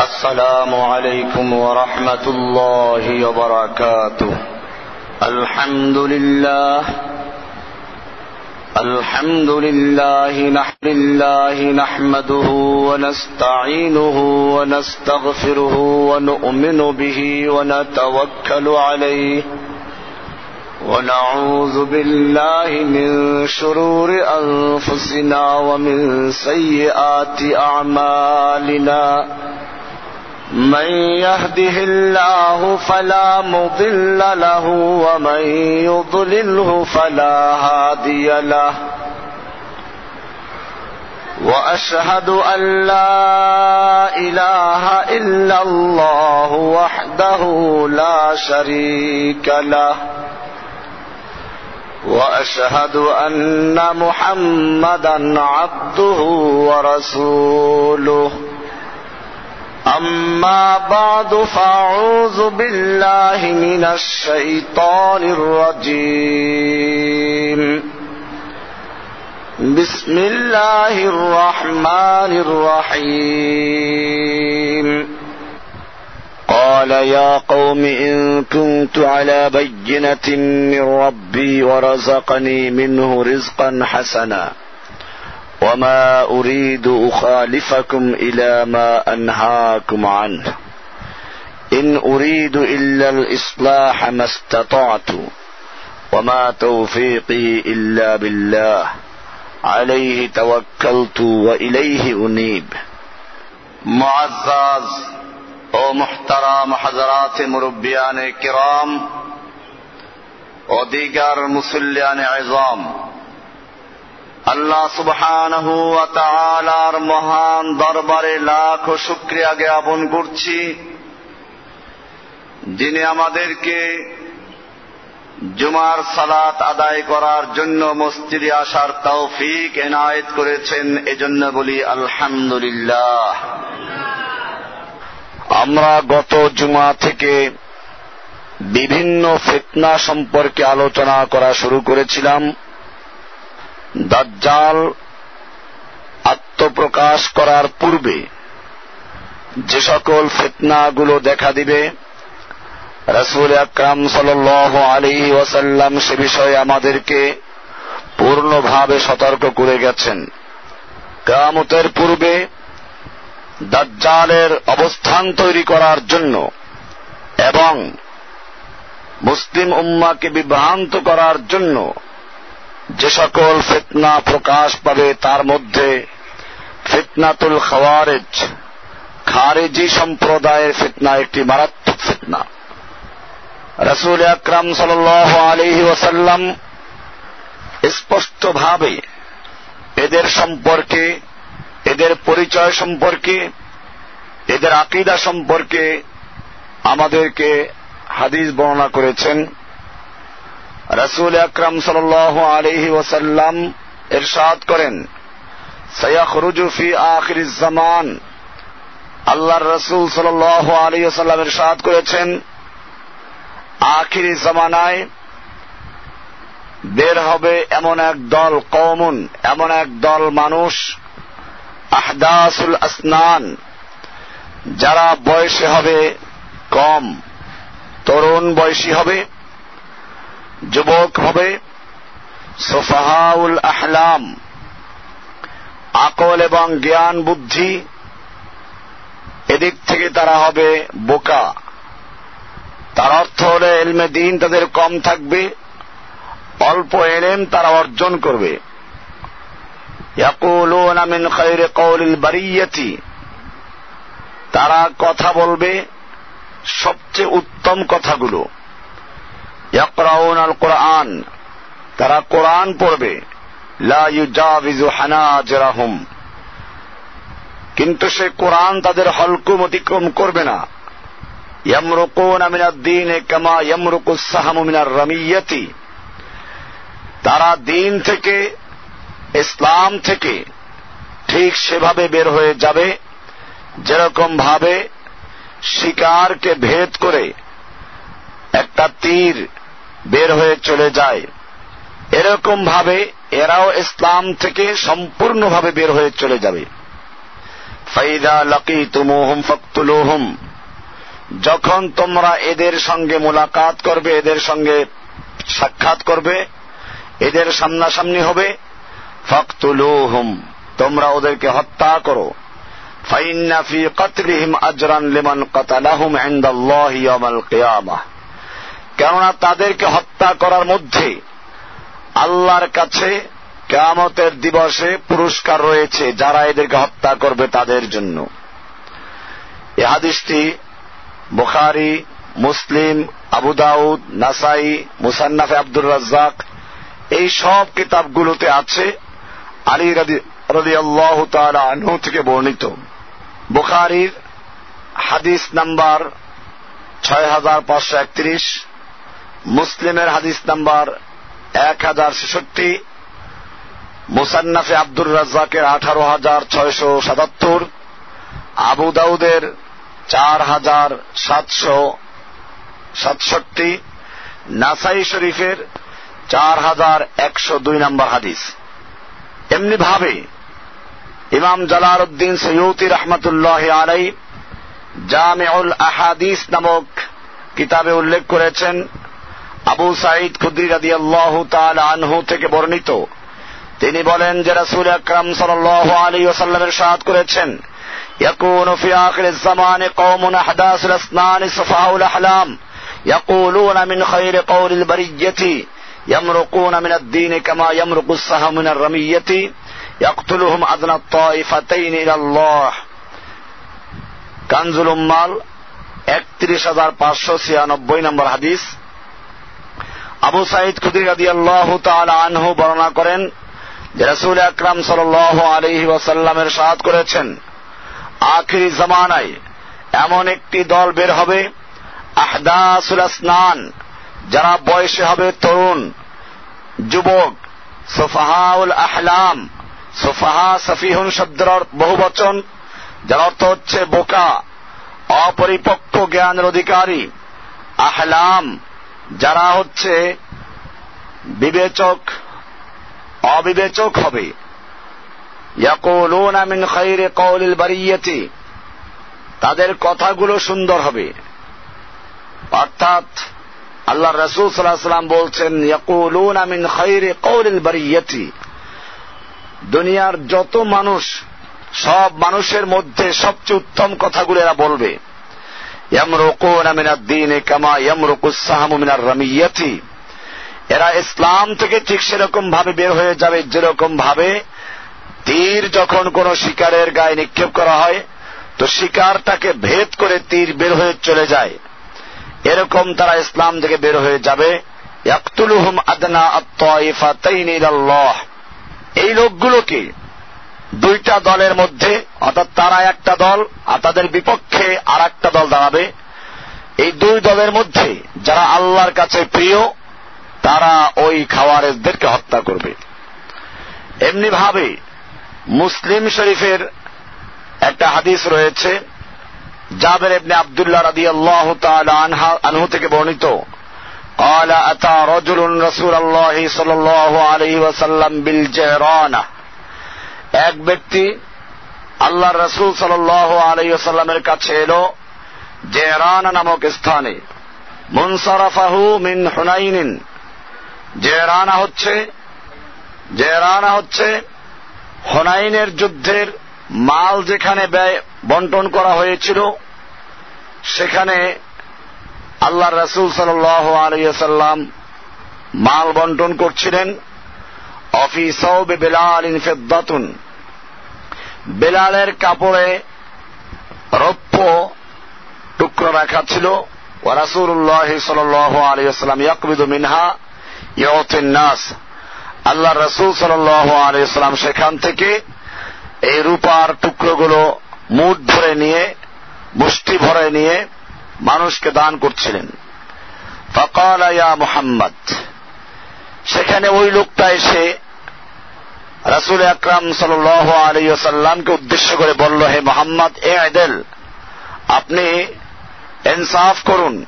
السلام عليكم ورحمة الله وبركاته. الحمد لله. الحمد لله نحمد الله نحمده ونستعينه ونستغفره ونؤمن به ونتوكل عليه. ونعوذ بالله من شرور أنفسنا ومن سيئات أعمالنا. من يهده الله فلا مضل له ومن يضلله فلا هادي له. وأشهد أن لا إله إلا الله وحده لا شريك له. وأشهد أن محمدا عبده ورسوله. أما بعد فأعوذ بالله من الشيطان الرجيم. بسم الله الرحمن الرحيم. قال يا قوم إن كنت على بينة من ربي ورزقني منه رزقا حسنا. وما اريد اخالفكم إلى ما انهاكم عنه. ان اريد الا الاصلاح ما استطعت وما توفيقي الا بالله. عليه توكلت واليه انيب. معزز أو محترم حضرات مربيان كرام و مسليان عظام. আল্লাহ সুবহানহু মহান দরবারে লাখ শুকরিয়া জ্ঞাপন করছি। যিনি আমাদেরকে জুমার সালাত আদায় করার জন্য মসজিদে আসার তৌফিক এনায়েত করেছেন, এজন্য বলি আলহামদুলিল্লাহ। আমরা গত জুমা থেকে বিভিন্ন ফিতনা সম্পর্কে আলোচনা করা শুরু করেছিলাম। দাজ্জাল আত্মপ্রকাশ করার পূর্বে যে সকল ফিতনাগুলো দেখা দিবে, রসুল আকরাম সাল আলী ওয়াসাল্লাম সে বিষয়ে আমাদেরকে পূর্ণভাবে সতর্ক করে গেছেন। কামতের পূর্বে দাজ্জালের অবস্থান তৈরি করার জন্য এবং মুসলিম উম্মাকে বিভ্রান্ত করার জন্য যে সকল ফিতনা প্রকাশ পাবে তার মধ্যে ফিতনাতুল খাওয়ারেজ, খারেজি সম্প্রদায়ের ফিতনা একটি মারাত্মক ফিতনা। রসুল আকরাম সাল আলহি ওসাল্লাম স্পষ্টভাবে এদের সম্পর্কে, এদের পরিচয় সম্পর্কে, এদের আকিদা সম্পর্কে আমাদেরকে হাদিস বর্ণনা করেছেন। রসুল আকরাম সাল আলহি ওসাল্লাম এরশাদ করেন সৈয়াখরুজুফি আখির জামান। আল্লাহর রসুল সাল আলী ওসাল্লাম এরশাদ করেছেন, আখিরি জামানায় বের হবে এমন এক দল কমন এমন এক দল মানুষ, আহদাসুল আসনান, যারা বয়সে হবে কম, তরুণ বয়সী হবে যুবক হবে সোফাহাউল আহলাম। আকল এবং জ্ঞান, বুদ্ধি, এদিক থেকে তারা হবে বোকা। তার অর্থ হলে এলমে দিন তাদের কম থাকবে, অল্প এলেম তারা অর্জন করবে। তারা কথা বলবে সবচেয়ে উত্তম কথাগুলো। আল কোরআন তারা কোরআন পড়বে। কিন্তু সে কোরআন তাদের হলকুম অতিক্রম করবে না। তারা দিন থেকে, ইসলাম থেকে ঠিক সেভাবে বের হয়ে যাবে, যেরকম ভাবে শিকারকে ভেদ করে একটা তীর বের হয়ে চলে যায়। এরকম ভাবে এরাও ইসলাম থেকে সম্পূর্ণভাবে বের হয়ে চলে যাবে। ফাইদা লাকিতুমুহুম ফাকতুলুহুম। যখন তোমরা এদের সঙ্গে মোলাকাত করবে, এদের সঙ্গে সাক্ষাৎ করবে, এদের সামনাসামনি হবে, ফাকতুলুহুম, তোমরা ওদেরকে হত্যা করো। ফাইন্না কতলিহিম আজরান লিমান কাতালাহুম ইনদাল্লাহি ইয়াউমাল কিয়ামাহ কেননা তাদেরকে হত্যা করার মধ্যে আল্লাহর কাছে কেয়ামতের দিবসে পুরস্কার রয়েছে যারা এদেরকে হত্যা করবে তাদের জন্য। এ হাদিসটি বুখারি, মুসলিম, আবু দাউদ, নাসাই, মুসান্নাফে, আব্দুর রাজ্জাক এই সব কিতাবগুলোতে আছে। আলী রদি আল্লাহ আনহু থেকে বর্ণিত। বুখারির হাদিস নাম্বার ছয় হাজার পাঁচশো একত্রিশ। মুসলিমের হাদিস নাম্বার এক হাজার ছেষট্টি, মুসান্নাফে আব্দুর রাজ্জাকের আঠারো হাজার ছয়শো সাতাত্তর, আবু দাউদের চার হাজার সাতশো সাতষট্টি, নাসাই শরীফের চার হাজার একশো দুই নম্বর হাদিস। এমনি ভাবে ইমাম জালাল উদ্দিন সৈয়দি রহমতুল্লাহ আলাই জামেউল আহাদিস নামক কিতাবে উল্লেখ করেছেন আবু সাইদ খুদ্রি রাদি আল্লাহ আনহু থেকে বর্ণিত তিনি বলেন যে রাসুল আকরাম সাল আলী ওসাল্লামের সাদ করেছেন يكون في آخر الزمان قوم أحداث الأسنان صفاء الأحلام يقولون من خير قول البرية يمرقون من الدين كما يمرق السهم من الرمية يقتلهم أدنى الطائفتين إلى الله কানজুল উম্মাল একত্রিশ হাজার পাঁচশো ছিয়ানব্বই নম্বর হাদিস আবু সাইদ খুদির রাদি আল্লাহ আনহু বর্ণনা করেন যে রসুল আকরাম সাল আলহি ওয়াসাল্লামের সাদ করেছেন, আখিরি জামানায় এমন একটি দল বের হবে, আহদাসুল স্নান যারা বয়সে হবে তরুণ, যুবক, সোফাহাউল আহলাম, সোফাহা সফিহুন শব্দের বহু বচন, যার অর্থ হচ্ছে বোকা, অপরিপক্ক জ্ঞানের অধিকারী, আহলাম যারা হচ্ছে বিবেচক, অবিবেচক হবে। মিন খাইরে কওলিল তাদের কথাগুলো সুন্দর হবে। অর্থাৎ আল্লাহ রসুল সাল্লাহ সাল্লাম বলছেন, ইয়াকুলুনা মিন খাইরে কওলিল বারিয়াতি দুনিয়ার যত মানুষ, সব মানুষের মধ্যে সবচেয়ে উত্তম কথাগুলো এরা বলবে। ইয়ামরুকুনা মিনাদ এরা ইসলাম থেকে ঠিক সেরকম ভাবে বের হয়ে যাবে যেরকম ভাবে তীর যখন কোন শিকারের গায়ে নিক্ষেপ করা হয়, তো শিকারটাকে ভেদ করে তীর বের হয়ে চলে যায়। এরকম তারা ইসলাম থেকে বের হয়ে যাবে। আদনা এই লোকগুলোকে দুইটা দলের মধ্যে অর্থাৎ তারা একটা দল আর তাদের বিপক্ষে আর একটা দল দাঁড়াবে এই দুই দলের মধ্যে যারা আল্লাহর কাছে প্রিয় তারা ওই খাওয়ারেজদেরকে হত্যা করবে এমনি ভাবে মুসলিম শরীফের একটা হাদিস রয়েছে জাবের ইবনে আব্দুল্লাহ রাদিয়াল্লাহু তাআলা আনহা আনহু থেকে বর্ণিত قال أتى رجل رسول الله صلى الله عليه وسلم بالجيرانة এক ব্যক্তি আল্লাহ রসুল সাল আলাইসাল্লামের কাছে এলো, জেরানা নামক স্থানে। মুনসারাফাহু মিন হুনাইনিন। জেরানা হচ্ছে জেরানা হচ্ছে হুনাইনের যুদ্ধের মাল যেখানে ব্যয় বন্টন করা হয়েছিল, সেখানে আল্লাহ রসুল সাল আলাইসাল্লাম মাল বন্টন করছিলেন। অফিস বেলাল ইন ফেদ্দাতুন। বেলালের কাপড়ে রৌপ্য টুকরো রাখা ছিল। ও রাসুল্লাহ সাল আলিয়াল্লাম ইয়াকবিদু মিনহা নাস। আল্লাহ রসুল সাল আলিয়াল্লাম সেখান থেকে এই রূপার টুকরোগুলো মুঠ ভরে নিয়ে, মুষ্টি ভরে নিয়ে মানুষকে দান করছিলেন। ফকাল ইয়া মুহাম্মদ। সেখানে ওই লোকটা এসে রাসুল আকরাম সাল আলিয়াল্লামকে উদ্দেশ্য করে বলল, হে মোহাম্মদ, এ আদেল আপনি ইনসাফ করুন,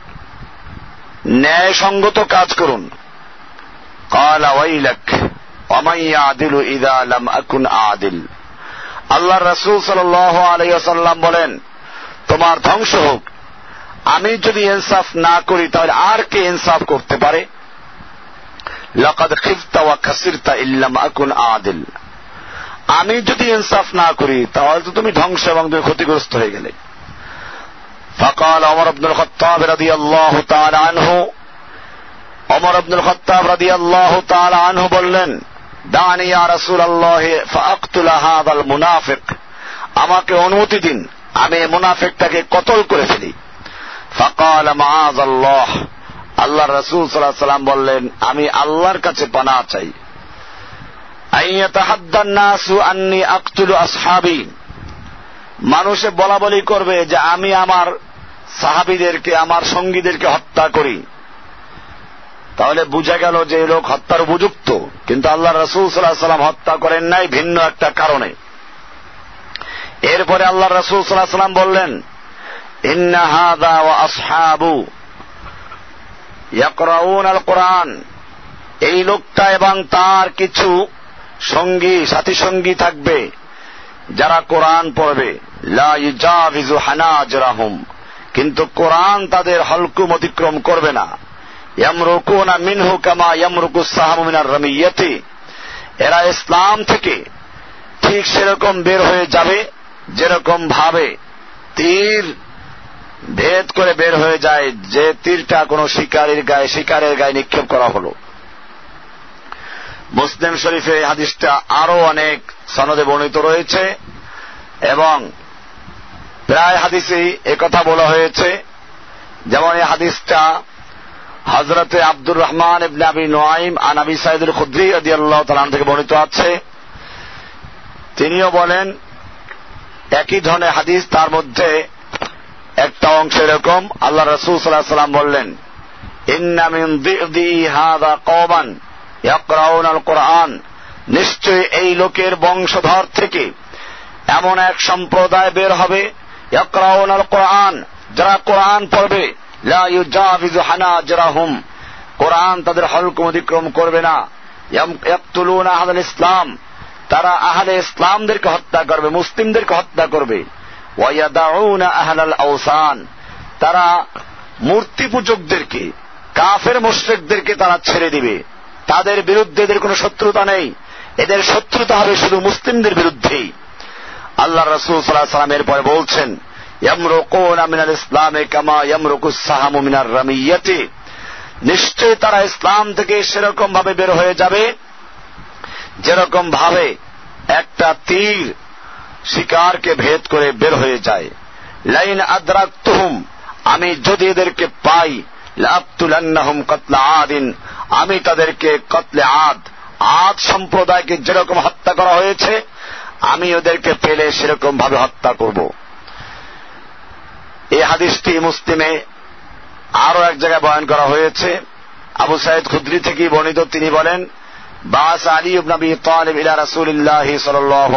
ন্যায়সঙ্গত কাজ করুন। আদিল। আল্লাহ রসুল সাল আলাইসাল্লাম বলেন, তোমার ধ্বংস হোক। আমি যদি ইনসাফ না করি, তাহলে আর কে ইনসাফ করতে পারে? লকদ খিফতা ওয়া খাসিরতা ইল্লাম আকুন আদিল আমি যদি ইনসাফ না করি তাহলে তো তুমি ধ্বংস এবং তুমি ক্ষতিগ্রস্ত হয়ে গেলে فقال عمر بن الخطاب رضي الله تعالى عنه عمر بن الخطاب رضي الله تعالى عنه বললেন দানি ইয়া রাসূলুল্লাহ ফাআকতুল হাযাল মুনাফিক আমাকে অনুমতি দিন আমি মুনাফিকটাকে কতল করে ফেলি ফাকাল মাআযাল্লাহ আল্লাহ রাসূল আলাইহি সাল্লাম বললেন, আমি আল্লাহর কাছে পানা চাই। মানুষে বলা বলি করবে যে, আমি আমার সাহাবিদেরকে, আমার সঙ্গীদেরকে হত্যা করি। তাহলে বুঝা গেল যে লোক হত্যার উপযুক্ত। কিন্তু আল্লাহ রসুল সাল্লাহ সাল্লাম হত্যা করেন নাই ভিন্ন একটা কারণে। এরপরে আল্লাহ রসুল সাল্লাহ সাল্লাম বললেন ইন্নাহাদা ও আসহাবু। ইয়াকরাউন আল কোরআন। এই লোকটা এবং তার কিছু সঙ্গী সাথী সঙ্গী থাকবে, যারা কোরআন পড়বে। হানাজরাহুম। কিন্তু কোরআন তাদের হলকুম অতিক্রম করবে না। ইয়ামরুকুনা মিনহু কামা ইয়ামরুকু সাহাবু মিনার রামিয়াতি। এরা ইসলাম থেকে ঠিক সেরকম বের হয়ে যাবে, যেরকম ভাবে তীর ভেদ করে বের হয়ে যায় যে তীরটা কোনো শিকারীর গায়ে, শিকারের গায়ে নিক্ষেপ করা হলো। মুসলিম শরীফে এই হাদিসটা আরও অনেক সনদে বর্ণিত রয়েছে এবং প্রায় হাদিসেই কথা বলা হয়েছে। যেমন এই হাদিসটা হজরতে আব্দুর রহমান ইবনে আবি নোয়াইম আন আবি সাইদুল খুদ্রি আদি আল্লাহ তালান থেকে বর্ণিত আছে। তিনিও বলেন, একই ধরনের হাদিস তার মধ্যে একটা অংশ এরকম, আল্লাহ রসুল সাল্লাহ সাল্লাম বললেন ইন্নামিন দি হাদা ইয়াকরাউন আল কোরআন নিশ্চয়ই এই লোকের বংশধর থেকে এমন এক সম্প্রদায় বের হবে, ইয়াকরাউন আল কোরআন যারা কোরআন পড়বে, লা ইউজাভিজু হানাজরাহুম। কোরআন তাদের হলকুম অতিক্রম করবে না। ইয়াকতুলুনা ইসলাম। তারা আহলে ইসলামদেরকে হত্যা করবে, মুসলিমদেরকে হত্যা করবে। তারা মূর্তি পূজকদেরকে, কাফের মুশরিকদেরকে তারা ছেড়ে দিবে। তাদের বিরুদ্ধে এদের কোনো শত্রুতা নেই। এদের শত্রুতা হবে শুধু মুসলিমদের বিরুদ্ধেই। আল্লাহ রসুল সাল্লামের পরে বলছেন মিনার নিশ্চয় তারা ইসলাম থেকে সেরকম ভাবে বের হয়ে যাবে যেরকম ভাবে একটা তীর শিকারকে ভেদ করে বের হয়ে যায়। লাইন আদ্রাক তুহুম আমি যদি এদেরকে পাই লাবতুলান্নাহুম কতলা আদিন, আমি তাদেরকে কতলে আদ আদ সম্প্রদায়কে যেরকম হত্যা করা হয়েছে, আমি ওদেরকে পেলে সেরকম ভাবে হত্যা করব। এই হাদিসটি মুসলিমে আরও এক জায়গায় বয়ান করা হয়েছে। আবু সাইদ খুদ্রি থেকে বর্ণিত, তিনি বলেন, বাস আলী নবী তালিব ইলা রাসূলিল্লাহ সাল্লাল্লাহু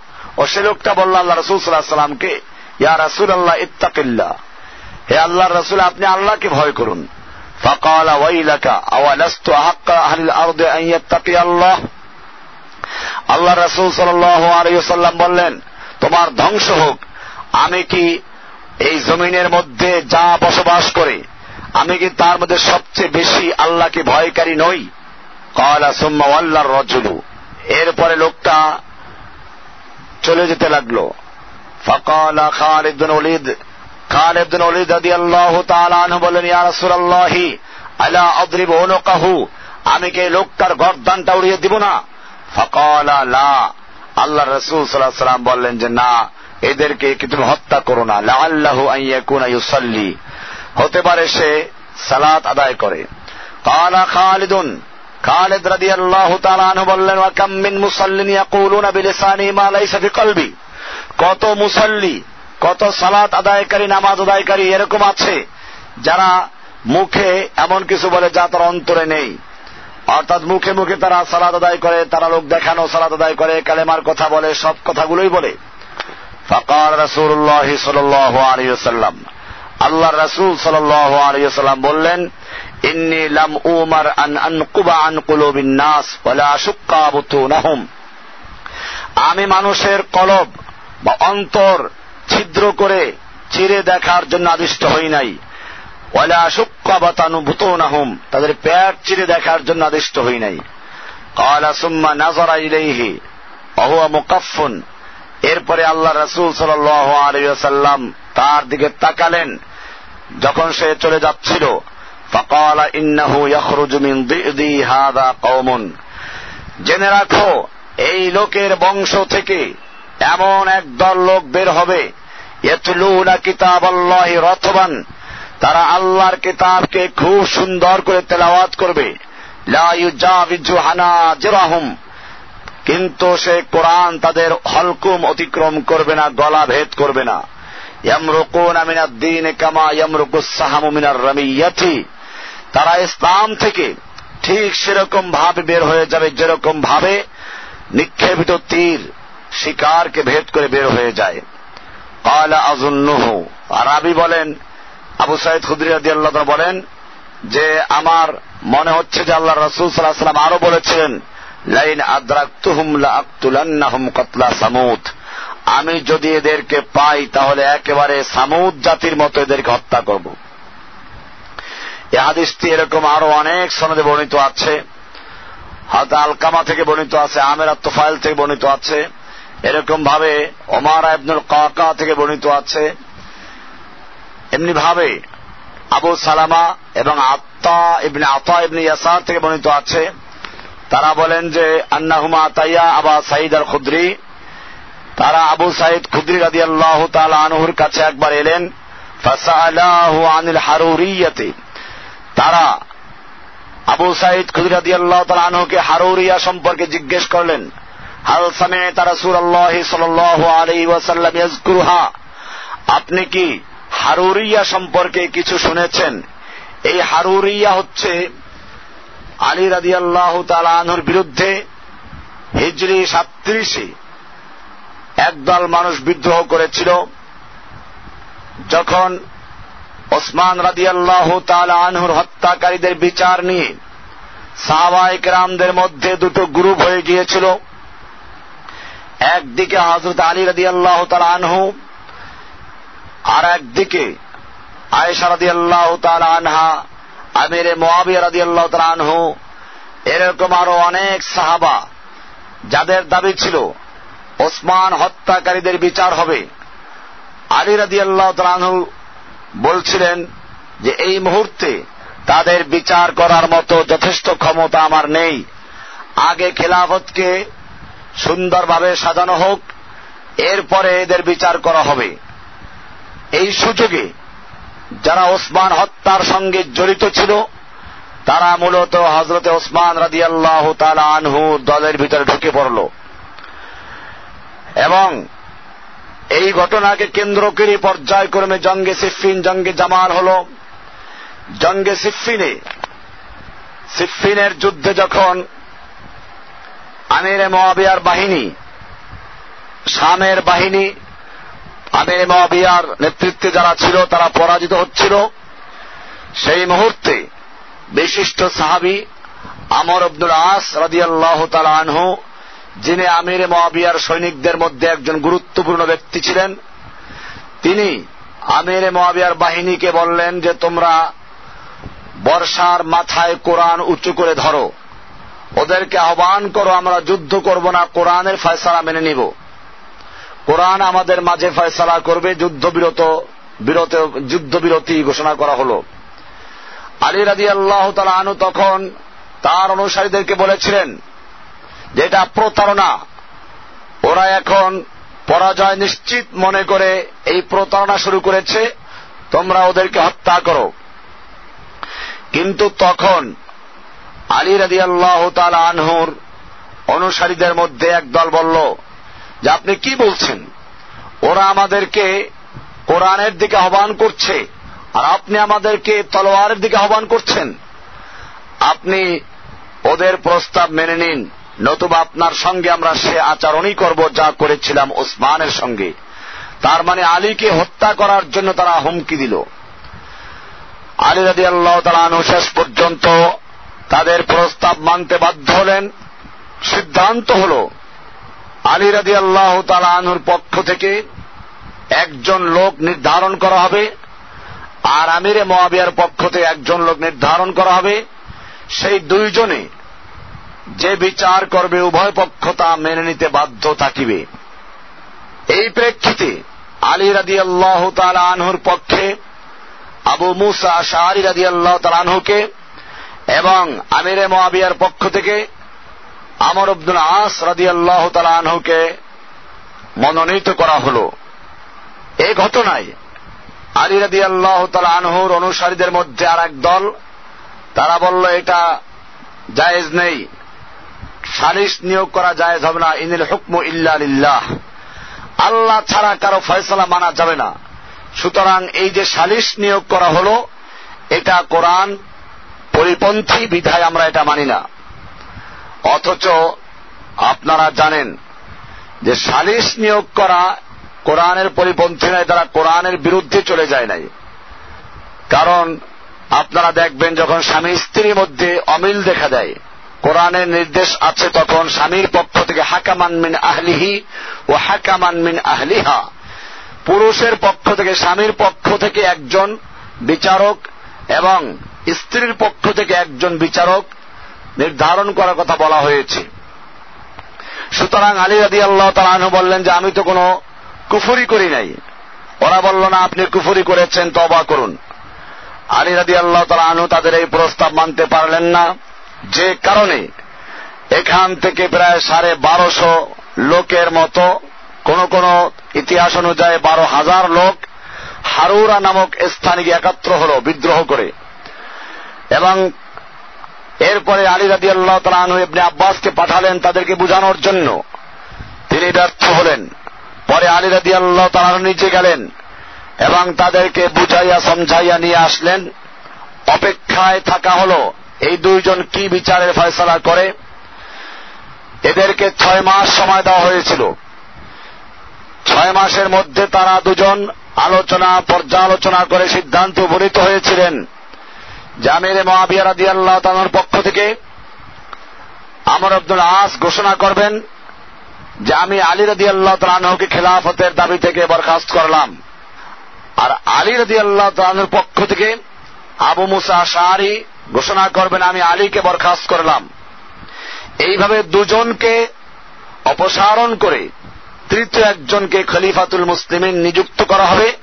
ও সে লোকটা বলল আল্লাহ রসুল সাল্লাহ সাল্লামকে ইয়া রাসুল আল্লাহ ইত্তাকিল্লা হে আল্লাহ রসুল আপনি আল্লাহকে ভয় করুন فقال ويلك أولست أحق أهل الأرض أن يتقي الله আল্লাহ রসুল সাল্লাম বললেন তোমার ধ্বংস হোক আমি কি এই জমিনের মধ্যে যা বসবাস করে আমি কি তার মধ্যে সবচেয়ে বেশি আল্লাহকে ভয়কারী নই কলা সুম্মা আল্লাহর রজুলু এরপরে লোকটা চলে যেতে লাগল। আনহু বলেন ইয়া আলা আমি কি লোকটার গর্দানটা উড়িয়ে দিব না? ফকালা, লা। আল্লাহ রসুল সাল্লাহ সাল্লাম বললেন যে, না, এদেরকে তুমি হত্যা করো না। ইউসাল্লি। হতে পারে সে সালাত আদায় করে। কালা খালিদুন খালেদ রাদি আল্লাহ তালানু বললেন, ওয়াকাম মিন মুসাল্লিন ইয়াকুলুনা বিলিসানি মা লাইসা ফি কলবি কত মুসল্লি, কত সালাত আদায়কারী, নামাজ আদায়কারী এরকম আছে যারা মুখে এমন কিছু বলে যা তার অন্তরে নেই। অর্থাৎ মুখে মুখে তারা সালাদ আদায় করে, তারা লোক দেখানো সালাদ আদায় করে, কালেমার কথা বলে, সব কথাগুলোই বলে। ফকার রসুল্লাহ সাল্লাহ আলিয়াল্লাম আল্লাহ রসুল সাল্লাহ আলিয়াল্লাম বললেন ইন্নি লাম উমার আন নাস আশুক্কা আমি মানুষের কলব বা অন্তর ছিদ্র করে চিরে দেখার জন্য আদিষ্ট হই নাই। ওয়ালা শুক্কা বাতানু বুতুনাহুম, তাদের পেট চিরে দেখার জন্য আদিষ্ট হই নাই। কালা সুম্মা নাজরা অহুয়া এরপরে আল্লাহ রসুল সাল্লাম তার দিকে তাকালেন, যখন সে চলে যাচ্ছিল। فقال إنه يخرج من ضئدي هذا قوم জেনে রাখো এই লোকের বংশ থেকে এমন একদল লোক বের হবে ইয়তলুনা কিতাব আল্লাহ রথবান তারা আল্লাহর কিতাবকে খুব সুন্দর করে তেলাওয়াত করবে লা ইউজাবিজু হানাজিরাহুম কিন্তু সে কোরআন তাদের হলকুম অতিক্রম করবে না গলা ভেদ করবে না ইয়ামরুকুন মিনাদ দিন কামা ইয়ামরুকুস সাহামু মিনার রামিয়াতি তারা ইসলাম থেকে ঠিক সেরকম ভাবে বের হয়ে যাবে, যেরকম ভাবে নিক্ষেপিত তীর শিকারকে ভেদ করে বের হয়ে যায়। আর আবি বলেন, আবু সাইদ খুদ্রি আল্লাহ বলেন যে, আমার মনে হচ্ছে যে আল্লাহ রসুল সাল্লাহ সাল্লাম আরও বলেছিলেন লাইন আদ্রাক্তুহুম লাআক্তুলান্নাহুম কতলা সামুদ। আমি যদি এদেরকে পাই, তাহলে একেবারে সামুদ জাতির মতো এদেরকে হত্যা করব। এ হাদিসটি এরকম আরও অনেক সনদে বর্ণিত আছে। হয়তো আলকামা থেকে বর্ণিত আছে, আমের আত্মফাইল থেকে বর্ণিত আছে। এরকম ভাবে ওমার আবনুল কাকা থেকে বর্ণিত আছে। এমনি ভাবে আবু সালামা এবং আত্মা ইবনে আতা ইবনে ইয়াসার থেকে বর্ণিত আছে। তারা বলেন যে, আন্নাহুমা তাইয়া আবা সাইদ আল খুদ্রি তারা আবু সাইদ খুদ্রি রাদি আল্লাহ তাল আনহুর কাছে একবার এলেন। ফাসালাহু আনিল হারুরিয়াতে। তারা আবু সাইদ খুদ্রি রাদি আল্লাহ তাল আনহুকে হারুরিয়া সম্পর্কে জিজ্ঞেস করলেন, হাল সামে তারা সুর আল্লাহ আলী ওয়াসাল্লাম ইয়াজকুরুহা আপনি কি হারুরিয়া সম্পর্কে কিছু শুনেছেন? এই হারুরিয়া হচ্ছে আলী রাদি আল্লাহ তালাহুর বিরুদ্ধে হিজরি সাত্রিশে একদল মানুষ বিদ্রোহ করেছিল, যখন ওসমান রাদি আল্লাহ আনহুর হত্যাকারীদের বিচার নিয়ে সাহবাইক রামদের মধ্যে দুটো গ্রুপ হয়ে গিয়েছিল। একদিকে হজরত আলী রাদি আল্লাহ আনহু, আর একদিকে আয়েশা রাদি আল্লাহ আনহা, আমিরে মোয়াবিয়া রাদি আল্লাহ আনহু, এরকম আরও অনেক সাহাবা যাদের দাবি ছিল ওসমান হত্যাকারীদের বিচার হবে। আলী রাদি আল্লাহ আনহু বলছিলেন যে এই মুহূর্তে তাদের বিচার করার মতো যথেষ্ট ক্ষমতা আমার নেই। আগে খেলাফতকে সুন্দরভাবে সাজানো হোক, এরপরে এদের বিচার করা হবে। এই সুযোগে যারা ওসমান হত্যার সঙ্গে জড়িত ছিল, তারা মূলত হজরতে ওসমান রাদি আল্লাহ আনহু দলের ভিতরে ঢুকে পড়ল। এবং এই ঘটনাকে কেন্দ্র করে পর্যায়ক্রমে জঙ্গে সিফিন জঙ্গে জামাল হল। জঙ্গে সিফিনে সিফিনের যুদ্ধে যখন আমিরে মহাবিয়ার বাহিনী, শামের বাহিনী আমির মহাবিয়ার নেতৃত্বে যারা ছিল, তারা পরাজিত হচ্ছিল। সেই মুহূর্তে বিশিষ্ট সাহাবি আমর আব্দুল আস রাদিয়াল্লাহ তালা আনহু যিনি আমির মহাবিয়ার সৈনিকদের মধ্যে একজন গুরুত্বপূর্ণ ব্যক্তি ছিলেন, তিনি আমির মহাবিয়ার বাহিনীকে বললেন যে, তোমরা বর্ষার মাথায় কোরআন উঁচু করে ধরো। ওদেরকে আহ্বান করো, আমরা যুদ্ধ করব না, কোরআনের ফয়সালা মেনে নিব। কোরআন আমাদের মাঝে ফয়সালা করবে। যুদ্ধবিরত, বিরত, যুদ্ধবিরতি ঘোষণা করা হল। আলী রাজি আল্লাহ আনু তখন তার অনুসারীদেরকে বলেছিলেন যে এটা প্রতারণা। ওরা এখন পরাজয় নিশ্চিত মনে করে এই প্রতারণা শুরু করেছে, তোমরা ওদেরকে হত্যা করো। কিন্তু তখন আলী রাদি আল্লাহ আনহুর অনুসারীদের মধ্যে একদল বলল, যে আপনি কি বলছেন? ওরা আমাদেরকে কোরআনের দিকে আহ্বান করছে, আর আপনি আমাদেরকে তলোয়ারের দিকে আহ্বান করছেন। আপনি ওদের প্রস্তাব মেনে নিন। নতুবা আপনার সঙ্গে আমরা সে আচরণই করব যা করেছিলাম ওসমানের সঙ্গে। তার মানে আলীকে হত্যা করার জন্য তারা হুমকি দিল। আলী রাজি আল্লাহ তালানু শেষ পর্যন্ত তাদের প্রস্তাব মানতে বাধ্য হলেন। সিদ্ধান্ত হল, আলী রাজি আল্লাহ তালানুর পক্ষ থেকে একজন লোক নির্ধারণ করা হবে আর আমিরে মহাবিয়ার পক্ষ থেকে একজন লোক নির্ধারণ করা হবে। সেই দুইজনে যে বিচার করবে, উভয় পক্ষ তা মেনে নিতে বাধ্য থাকিবে। এই প্রেক্ষিতে আলী রাদি আল্লাহ আনহুর পক্ষে আবু মুসা শাহরি রাদি আল্লাহ আনহুকে এবং আমিরে মোয়াবিয়ার পক্ষ থেকে আমর আব্দুল আস রাদি আল্লাহ আনহুকে মনোনীত করা হল। এই ঘটনায় আলী রাদি আল্লাহ আনহুর অনুসারীদের মধ্যে আর এক দল, তারা বলল, এটা জায়েজ নেই। সালিশ নিয়োগ করা যায় হবে না। ইনিল হুকম ইল্লাহ আল্লাহ ছাড়া কারও ফয়সলা মানা যাবে না। সুতরাং এই যে সালিশ নিয়োগ করা হল, এটা কোরআন পরিপন্থী বিধায় আমরা এটা মানি না। অথচ আপনারা জানেন যে সালিশ নিয়োগ করা কোরআনের পরিপন্থী নয়, তারা কোরআনের বিরুদ্ধে চলে যায় নাই। কারণ আপনারা দেখবেন যখন স্বামী স্ত্রীর মধ্যে অমিল দেখা দেয় কোরআনের নির্দেশ আছে তখন স্বামীর পক্ষ থেকে হাকামান মিন আহলিহি ও হাকামান মিন আহলিহা। পুরুষের পক্ষ থেকে, স্বামীর পক্ষ থেকে একজন বিচারক এবং স্ত্রীর পক্ষ থেকে একজন বিচারক নির্ধারণ করার কথা বলা হয়েছে। সুতরাং আলী রাদি আল্লাহ তালু বললেন যে, আমি তো কোনো কুফুরি করি নাই। ওরা বলল, না, আপনি কুফুরি করেছেন তবা করুন। আলী রাদি আল্লাহ তালু তাদের এই প্রস্তাব মানতে পারলেন না। যে কারণে এখান থেকে প্রায় সাড়ে বারোশো লোকের মতো, কোন কোন ইতিহাস অনুযায়ী বারো হাজার লোক হারুরা নামক স্থানে গিয়ে একাত্র হল, বিদ্রোহ করে। এবং এরপরে আলী রাদি আল্লাহ তালু ইবনে আব্বাসকে পাঠালেন তাদেরকে বুঝানোর জন্য। তিনি ব্যর্থ হলেন। পরে আলী রাদি আল্লাহ তালু নিচে গেলেন এবং তাদেরকে বুঝাইয়া, সমঝাইয়া নিয়ে আসলেন। অপেক্ষায় থাকা হল এই দুইজন কি বিচারের ফয়সলা করে? এদেরকে ছয় মাস সময় দেওয়া হয়েছিল। ছয় মাসের মধ্যে তারা দুজন আলোচনা, পর্যালোচনা করে সিদ্ধান্ত উপনীত হয়েছিলেন। জামির মহাবিয়া রাদি আল্লাহ তালার পক্ষ থেকে। আমর আব্দুল আস ঘোষণা করবেন, যে আমি আলী রাদি আল্লাহ তালাহকে খেলাফতের দাবি থেকে বরখাস্ত করলাম। আর আলী রাদি আল্লাহ তালাহুর পক্ষ থেকে আবু মুসা শাহরি ঘোষণা করবেন, আমি আলীকে বরখাস্ত করলাম। এইভাবে দুজনকে অপসারণ করে তৃতীয় একজনকে খলিফাতুল মুসলিমিন নিযুক্ত করা হবে,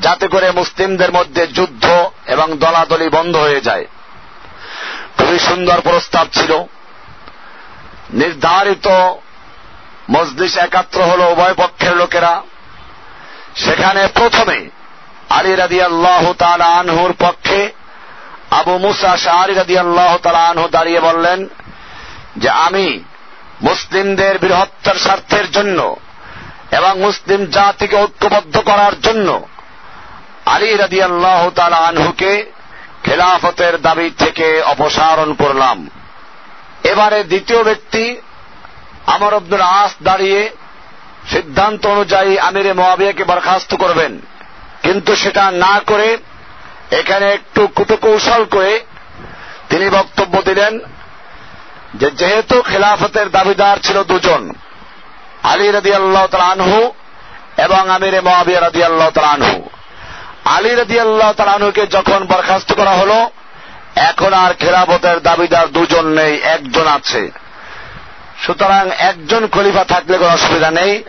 যাতে করে মুসলিমদের মধ্যে যুদ্ধ এবং দলাদলি বন্ধ হয়ে যায়। খুবই সুন্দর প্রস্তাব ছিল। নির্ধারিত মজলিস একাত্র হল উভয় পক্ষের লোকেরা। সেখানে প্রথমে আলী রাদি আল্লাহ আনহুর পক্ষে আবু মুসা শাহরি রাদি আল্লাহ আনহু দাঁড়িয়ে বললেন যে আমি মুসলিমদের বৃহত্তর স্বার্থের জন্য এবং মুসলিম জাতিকে ঐক্যবদ্ধ করার জন্য আলী রাদি আল্লাহ আনহুকে খেলাফতের দাবি থেকে অপসারণ করলাম। এবারে দ্বিতীয় ব্যক্তি আমর আব্দুল আস দাঁড়িয়ে সিদ্ধান্ত অনুযায়ী আমিরে মোয়াবিয়াকে বরখাস্ত করবেন। কিন্তু সেটা না করে এখানে একটু কুটকৌশল করে তিনি বক্তব্য দিলেন যে যেহেতু খেলাফতের দাবিদার ছিল দুজন, আলী রাদি আল্লাহ আনহু এবং আমিরে মহাবিয়া রাদি আল্লাহ আনহু। আলী রাদি আল্লাহ আনহুকে যখন বরখাস্ত করা হল, এখন আর খেলাফতের দাবিদার দুজন নেই, একজন আছে। সুতরাং একজন খলিফা থাকলে কোনো অসুবিধা নেই।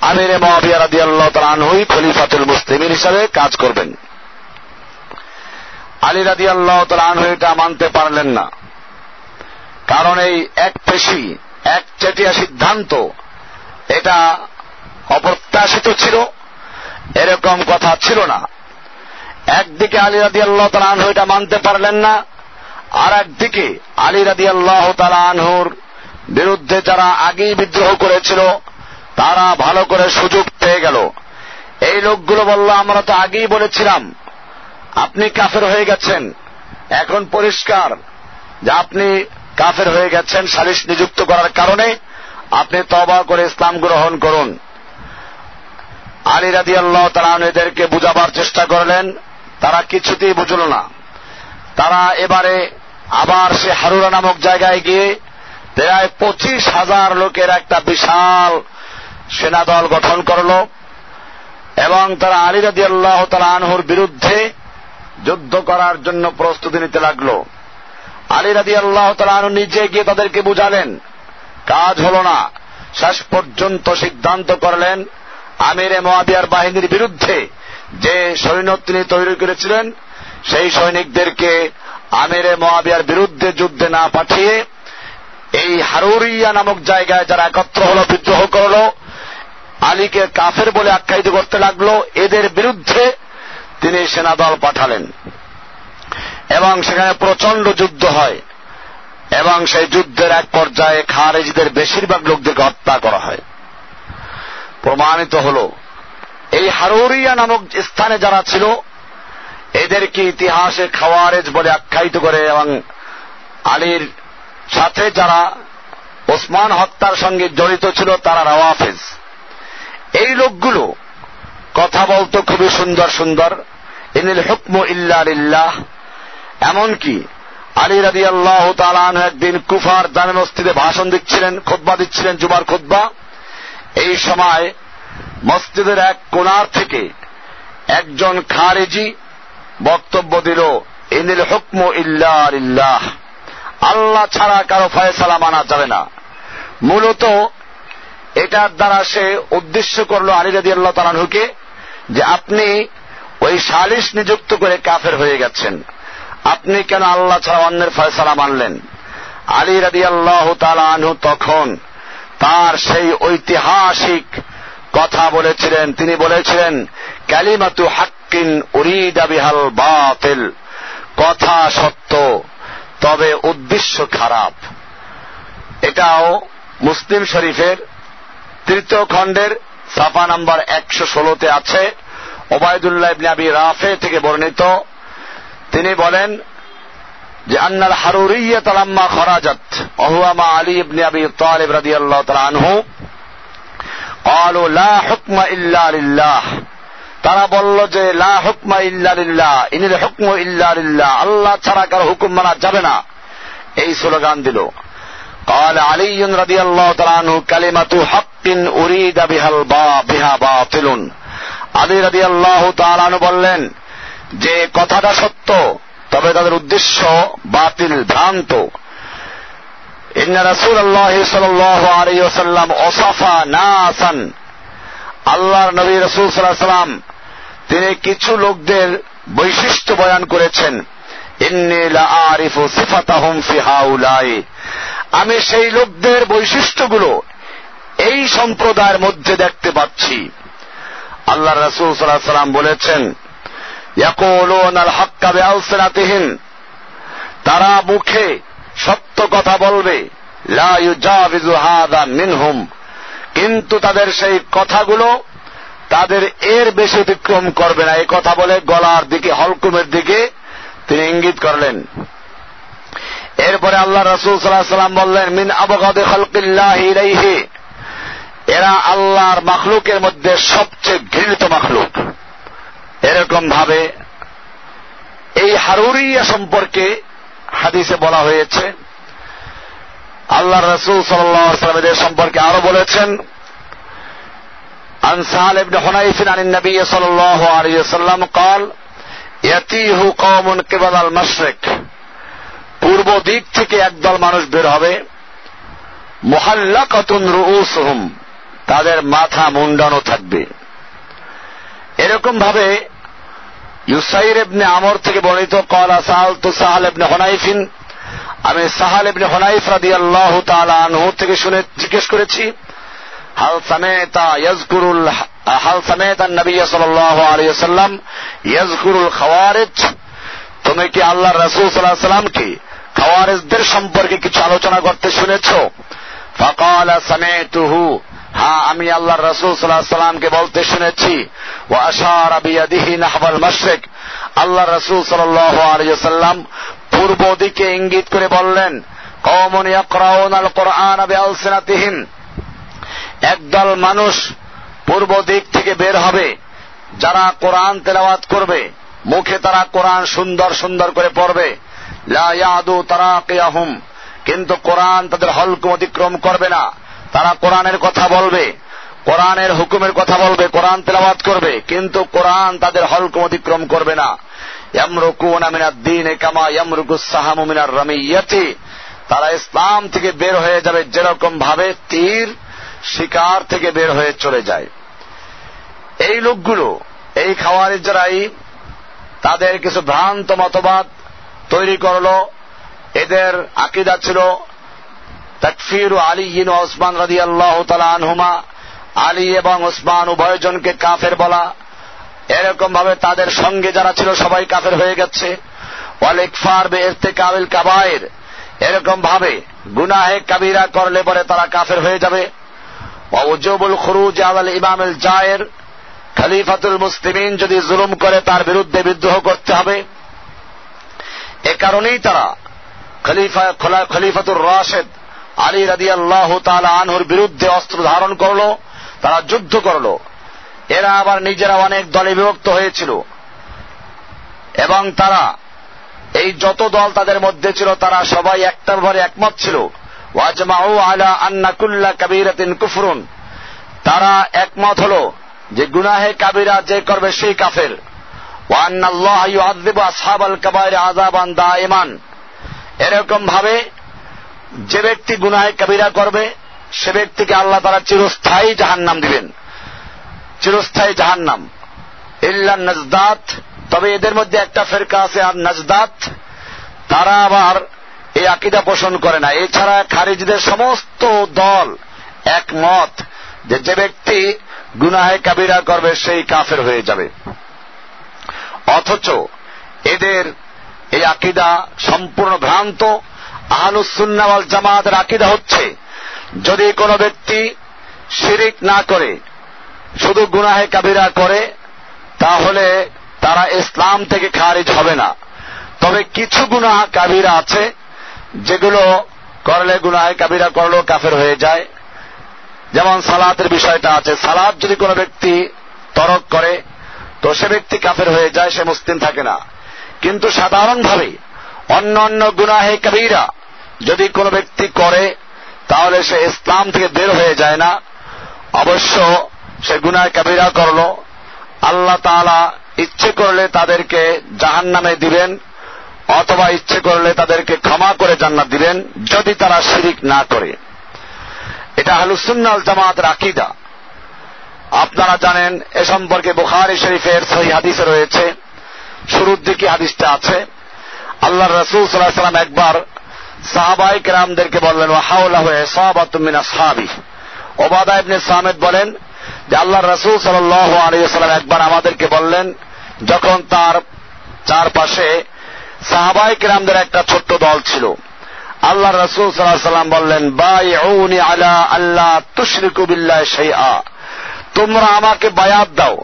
আমিরে মহাবিয়া রাদি আল্লাহ আনহুই খলিফাতুল মুসলিমিন হিসাবে কাজ করবেন। আলী রাদি আল্লাহ আনহু এটা মানতে পারলেন না। কারণ এই এক পেশি, এক চেটিয়া সিদ্ধান্ত, এটা অপ্রত্যাশিত ছিল, এরকম কথা ছিল না। একদিকে আলী রাদি আল্লাহ তালু এটা মানতে পারলেন না আর একদিকে আলী রাদি আল্লাহ তালা আনহুর বিরুদ্ধে যারা আগেই বিদ্রোহ করেছিল, তারা ভালো করে সুযোগ পেয়ে গেল। এই লোকগুলো বলল, আমরা তো আগেই বলেছিলাম আপনি কাফের হয়ে গেছেন। এখন পরিষ্কার যে আপনি কাফের হয়ে গেছেন, সালিশ নিযুক্ত করার কারণে আপনি তবা করে ইসলাম গ্রহণ করুন। আলী রাদি আল্লাহ তারা এদেরকে বুঝাবার চেষ্টা করলেন, তারা কিছুতেই বুঝল না। তারা এবারে আবার সে হারুরা নামক জায়গায় গিয়ে প্রায় পঁচিশ হাজার লোকের একটা বিশাল সেনাদল গঠন করল এবং তারা আলী রাদি আল্লাহ তালা আনহুর বিরুদ্ধে যুদ্ধ করার জন্য প্রস্তুতি নিতে লাগল। আলী রাদি আল্লাহ নিজে গিয়ে তাদেরকে বুঝালেন, কাজ হল না। শেষ পর্যন্ত সিদ্ধান্ত করলেন, আমিরে মোয়াবিয়ার বাহিনীর বিরুদ্ধে যে সৈন্য তিনি তৈরি করেছিলেন, সেই সৈনিকদেরকে আমিরে মোয়াবিয়ার বিরুদ্ধে যুদ্ধে না পাঠিয়ে এই হারুরিয়া নামক জায়গায় যারা একত্র হল, বিদ্রোহ করল, আলীকে কাফের বলে আখ্যায়িত করতে লাগল। এদের বিরুদ্ধে তিনি সেনাদল পাঠালেন। এবং সেখানে প্রচণ্ড যুদ্ধ হয়। এবং সেই যুদ্ধের এক পর্যায়ে খারেজিদের বেশিরভাগ লোকদেরকে হত্যা করা হয়। প্রমাণিত হল, এই হারুরিয়া নামক স্থানে যারা ছিল, এদেরকে ইতিহাসে খাওয়ারেজ বলে আখ্যায়িত করে এবং আলীর সাথে যারা ওসমান হত্যার সঙ্গে জড়িত ছিল, তারা রাওয়াফেজ এই লোকগুলো কথা বলতো খুবই সুন্দর সুন্দর। ইনিল হুকম ইল্লাহ এমনকি আলী রাদি আল্লাহ একদিন কুফার জানে মসজিদে ভাষণ দিচ্ছিলেন খোদ্া দিচ্ছিলেন জুমার খোদ্া এই সময় মসজিদের এক কোনার থেকে একজন খারেজি বক্তব্য দিল, ইনিল হুকম ইল্লাহ আল্লাহ ছাড়া কারও ফয়সালা মানা যাবে না। মূলত এটার দ্বারা সে উদ্দেশ্য করল আলী রাদি আল্লাহ তালানহুকে যে আপনি ওই সালিশ নিযুক্ত করে কাফের হয়ে গেছেন। আপনি কেন আল্লাহ ছাড়া অন্যের ফয়সালা মানলেন? আলী রাদি আল্লাহ তালানহু তখন তার সেই ঐতিহাসিক কথা বলেছিলেন। তিনি বলেছিলেন ক্যালিমাতু হাক্কিন উরিদা বিহাল বাতিল। কথা সত্য, তবে উদ্দেশ্য খারাপ। এটাও মুসলিম শরীফের তৃতীয় খণ্ডের সাফা নাম্বার একশো ষোলোতে আছে ওবায়দুল্লাহ ইবনে আবি রাফে থেকে বর্ণিত তিনি বলেন যে আন্নাল হারুরিয়া তালাম্মা খরাজাত অহুয়ামা আলী ইবনে আবি তালিব রাদিয়াল্লাহু তাআলা আনহু قالوا لا حكم الا لله তারা বলল যে লা হুকমা ইল্লা লিল্লাহ ইনিল হুকম ইল্লা লিল্লাহ আল্লাহ ছাড়া কারো হুকুম মানা যাবে না এই স্লোগান দিল قال علي رضي الله تعالى عنه كلمة حق أريد بها البا بها باطل আলী রাদি আল্লাহ তালানু বললেন যে কথাটা সত্য তবে তাদের উদ্দেশ্য বাতিল ভ্রান্ত ইন্ন রাসুল আল্লাহ সাল্লাহ আলিয়াল্লাম ওসাফা নাসান আল্লাহর নবী রসুল সাল্লাহ সাল্লাম তিনি কিছু লোকদের বৈশিষ্ট্য বয়ান করেছেন আমি সেই লোকদের বৈশিষ্ট্যগুলো এই সম্প্রদায়ের মধ্যে দেখতে পাচ্ছি। আল্লাহ রসুল সাল্লাহ সাল্লাম বলেছেন তারা মুখে সত্য কথা বলবে মিনহুম কিন্তু তাদের সেই কথাগুলো তাদের এর বেশি অতিক্রম করবে না। এই কথা বলে গলার দিকে, হলকুমের দিকে তিনি ইঙ্গিত করলেন। এরপরে আল্লাহ রসুল সাল্লাহ সাল্লাম বললেন মিন আবগাদে হলকিল্লাহ এরা আল্লাহর মাখলুকের মধ্যে সবচেয়ে ঘৃণিত মাখলুক এরকম ভাবে এই হারুরিয়া সম্পর্কে হাদিসে বলা হয়েছে আল্লাহ রসুল সাল্লামের সম্পর্কে আরো বলেছেন আনসাল ইবনে হুনাইফিন আন নবী সাল্লাল্লাহু আলাইহি ওয়াসাল্লাম قال يتيه قوم قبل المشرق পূর্ব দিক থেকে একদল মানুষ বের হবে। মুহাল্লাকাতুন রুউসুহুম, তাদের মাথা মুন্ডানো থাকবে। এরকম ভাবে ইউসাইর ইবনে আমর থেকে বর্ণিত কলা সাহাল তু সাহাল ইবনে হনাইফিন, আমি সাহাল ইবনে হনাইফ রাদি আল্লাহ আনহু থেকে শুনে জিজ্ঞেস করেছি, হাল সামেতা ইয়াজকুরুল হাল সামেতা নবী আলাইহি সাল্লাম ইয়াজকুরুল খাওয়ারিজ, তুমি কি আল্লাহ রসুল আলাইহি সাল্লামকে খাওয়ারেজদের সম্পর্কে কিছু আলোচনা করতে শুনেছ? ফকাল সামেতুহু। হ্যাঁ আমি আল্লাহ রসুল সাল্লাহ সাল্লামকে বলতে শুনেছি। ও আশার আবিয়াদিহি নাহবাল মশরেক। আল্লাহ রসুল সাল্লাম পূর্ব দিকে ইঙ্গিত করে বললেন কমন ইয়াকরাউন আল কোরআন আবি একদল মানুষ পূর্ব দিক থেকে বের হবে, যারা কোরআন তেলাওয়াত করবে, মুখে তারা কোরআন সুন্দর সুন্দর করে পড়বে। লাদু কিন্তু কোরআন তাদের হলকুম অতিক্রম করবে না। তারা কোরআনের কথা বলবে। কোরআনের হুকুমের কথা বলবে, কোরআন তেলাওয়াত করবে, কিন্তু কোরআন তাদের হলকুম অতিক্রম করবে না। ইয়ামরুকুন আমিনাদ দিন কামা ইয়ামরুকুস সাহামু মিনার রামিয়াতি। তারা ইসলাম থেকে বের হয়ে যাবে যেরকম ভাবে তীর শিকার থেকে বের হয়ে চলে যায়। এই লোকগুলো, এই খাওয়ারের যারাই তাদের কিছু ভ্রান্ত মতবাদ তৈরি করল। এদের আকিদা ছিল তাকফির আলী ওসমান রাদি আল্লাহ আনহুমা। আলী এবং ওসমান উভয়জনকে কাফের বলা। এরকম ভাবে তাদের সঙ্গে যারা ছিল সবাই কাফের হয়ে গেছে। ওয়াল ইকফার বে কাবিল কাবায়ের এরকম ভাবে গুনাহে কাবিরা করলে পরে তারা কাফের হয়ে যাবে। ওজবুল খরুজ আল ইমামেল জায়ের। খলিফাতুল মুসলিমিন যদি জুলুম করে তার বিরুদ্ধে বিদ্রোহ করতে হবে। এ কারণেই তারা খলিফা খলিফাতুর রাশেদ আলী রাদি আল্লাহ আনহুর বিরুদ্ধে অস্ত্র ধারণ করল, তারা যুদ্ধ করল। এরা আবার নিজেরা অনেক দলে বিভক্ত হয়েছিল। এবং তারা এই যত দল তাদের মধ্যে ছিল, তারা সবাই একটার ভরে একমত ছিল। ওয়াজমাউ আলা আন্না কুল্লা কাবিরাতিন কুফরুন। তারা একমত হল যে গুনাহে কাবিরা যে করবে সেই কাফের। এরকম ভাবে যে ব্যক্তি গুনাহে কাবিরা করবে, সে ব্যক্তিকে আল্লাহ তারা চিরস্থায়ী জাহান্নাম দিবেন। চিরস্থায়ী জাহান্নাম। ইল্লা নজদাত। তবে এদের মধ্যে একটা ফেরকা আছে, আর নজদাত, তারা আবার এই আকিদা পোষণ করে না। এছাড়া খারিজদের সমস্ত দল একমত যে যে ব্যক্তি গুনাহে কাবিরা করবে, সেই কাফের হয়ে যাবে। অথচ এদের এই আকিদা সম্পূর্ণ ভ্রান্ত। আহলুসুন্নাওয়াল জামাতের আকিদা হচ্ছে, যদি কোনো ব্যক্তি শিরিক না করে, শুধু গুনাহে কাবিরা করে, তাহলে তারা ইসলাম থেকে খারিজ হবে না। তবে কিছু গুনাহ কাবিরা আছে, যেগুলো করলে গুনাহে কাবিরা করলেও কাফের হয়ে যায়। যেমন সালাতের বিষয়টা আছে সালাদ যদি কোনো ব্যক্তি তরক করে তো সে ব্যক্তি কাফের হয়ে যায়, সে মুসলিম থাকে না। কিন্তু সাধারণভাবে অন্য অন্য গুনাহে কবিরা যদি কোনো ব্যক্তি করে, তাহলে সে ইসলাম থেকে বের হয়ে যায় না। অবশ্য সে গুনায় কবিরা করল। আল্লাহ তালা ইচ্ছে করলে তাদেরকে জাহান নামে দিবেন, অথবা ইচ্ছে করলে তাদেরকে ক্ষমা করে জান্নাত দিবেন, যদি তারা শিরিক না করে। এটা হালুসুন্নাল জামাতের আকিদা। আপনারা জানেন, এ সম্পর্কে বুখারি শরীফের সহি হাদিসে রয়েছে। শুরুর দিকে হাদিসটা আছে। আল্লাহ রসুল সাল্লাহ সাল্লাম একবার সাহাবাই কেরামদেরকে বললেন হাওলা হয়ে সাহাবাতুমিনা সাহাবি ওবাদা ইবনে সামেদ বলেন যে আল্লাহ রসুল সাল আলিয়াল্লাম একবার আমাদেরকে বললেন, যখন তার চারপাশে সাহাবাই কেরামদের একটা ছোট্ট দল ছিল। আল্লাহ রসুল সাল্লাহ সাল্লাম বললেন বাই আলা আল্লাহ তুশরিকু বিল্লাহ সেই তোমরা আমাকে বায়াত দাও।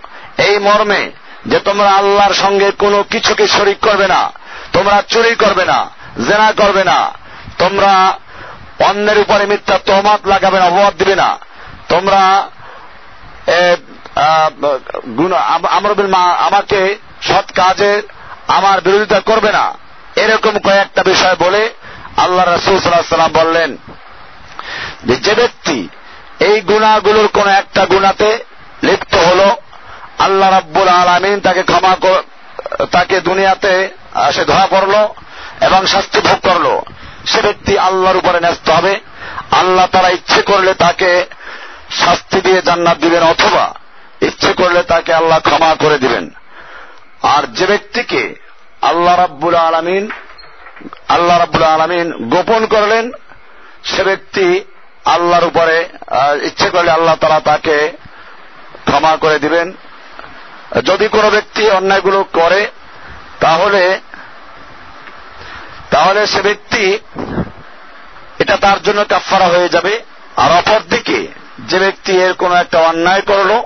এই মর্মে যে তোমরা আল্লাহর সঙ্গে কোনো কিছুকে শরিক করবে না, তোমরা চুরি করবে না, জেনা করবে না, তোমরা অন্যের উপরে মিথ্যা তহমাত লাগাবে না, অপবাদ দিবে না। তোমরা আমাকে সৎ কাজে আমার বিরোধিতা করবে না। এরকম কয়েকটা বিষয় বলে আল্লাহ রসুল সাল্লাম বললেন যে ব্যক্তি এই গুণাগুলোর কোন একটা গুণাতে লিপ্ত হল, আল্লাহ রাব্বুল আলমিন তাকে ক্ষমা তাকে দুনিয়াতে সে ধরা পড়ল এবং শাস্তি ভোগ করল। সে ব্যক্তি আল্লাহর উপরে ন্যস্ত হবে। আল্লাহ তারা ইচ্ছে করলে তাকে শাস্তি দিয়ে জান্নাত দিবেন অথবা ইচ্ছে করলে তাকে আল্লাহ ক্ষমা করে দিবেন। আর যে ব্যক্তিকে আল্লাহ রাব্বুল আলমিন, আল্লাহ রাব্বুল আলমিন গোপন করলেন, সে ব্যক্তি আল্লাহর উপরে ইচ্ছে করলে আল্লাহ তারা তাকে ক্ষমা করে দিবেন। যদি কোনো ব্যক্তি অন্যায়গুলো করে, তাহলে তাহলে সে ব্যক্তি এটা তার জন্য কাফারা হয়ে যাবে। আর অপরদিকে, যে ব্যক্তি এর কোন একটা অন্যায় করল,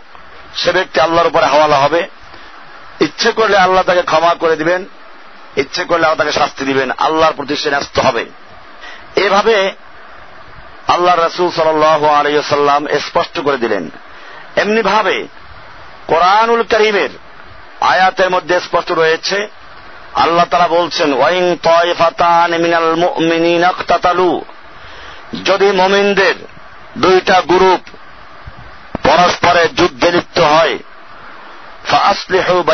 সে ব্যক্তি আল্লাহর উপরে হাওয়ালা হবে। ইচ্ছে করলে আল্লাহ তাকে ক্ষমা করে দিবেন, ইচ্ছে করলে আল্লাহ তাকে শাস্তি দিবেন, আল্লাহর প্রতি সে ন্যস্ত হবে। এভাবে আল্লাহ রসুল সাল আলিয়াল্লাম স্পষ্ট করে দিলেন। এমনি ভাবে কোরআনুল করিমের আয়াতের মধ্যে স্পষ্ট রয়েছে, আল্লাহ তারা বলছেন ওয়াইং তয়ফাতান মিনাল মুমিনিন ইকতাতালু। যদি মমিনদের দুইটা গ্রুপ পরস্পরের যুদ্ধে লিপ্ত হয় ফাসলিহু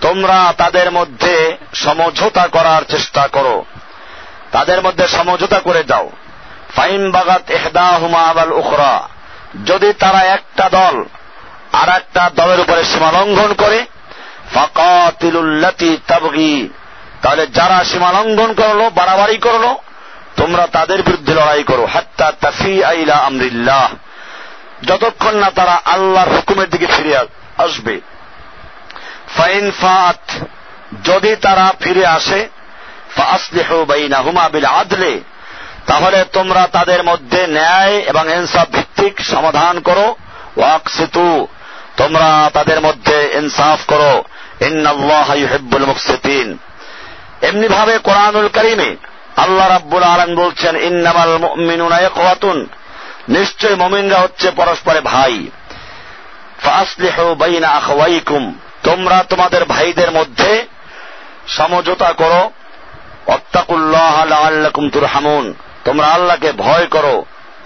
তোমরা তাদের মধ্যে সমঝোতা করার চেষ্টা করো। তাদের মধ্যে সমঝোতা করে যাও। ফাইন বাগাত এহদা হুমা আবাল উখরা। যদি তারা একটা দল আর একটা দলের উপরে সীমা লঙ্ঘন করে, ফাকাতিলুল্লাতি তাবগি, তাহলে যারা সীমা লঙ্ঘন করল, বাড়াবাড়ি করল, তোমরা তাদের বিরুদ্ধে লড়াই করো, হাত্তা তাফি আইলা আমরিল্লাহ। যতক্ষণ না তারা আল্লাহর হুকুমের দিকে ফিরে আসবে। ফাইন ফাত, যদি তারা ফিরে আসে ফাসলিহু বাইনাহুমা বিল আদলে তাহলে তোমরা তাদের মধ্যে ন্যায় এবং ইনসাফ ভিত্তিক সমাধান করো। ওয়াকসিতু, তোমরা তাদের মধ্যে ইনসাফ করো। ইন্নাল্লাহ ইউহিব্বুল মুকসিতিন। এমনি ভাবে কোরআনুল করিমে আল্লাহ রাব্বুল আলম বলছেন, ইন্নামাল মুমিনুনা ইখওয়াতুন। নিশ্চয় মমিনরা হচ্ছে পরস্পরে ভাই। ফাসলিহু তোমরা তোমাদের ভাইদের মধ্যে সমঝোতা করো। অত্তাকুল্লাহ লাআল্লাকুম তুরহামুন। তোমরা আল্লাহকে ভয় করো,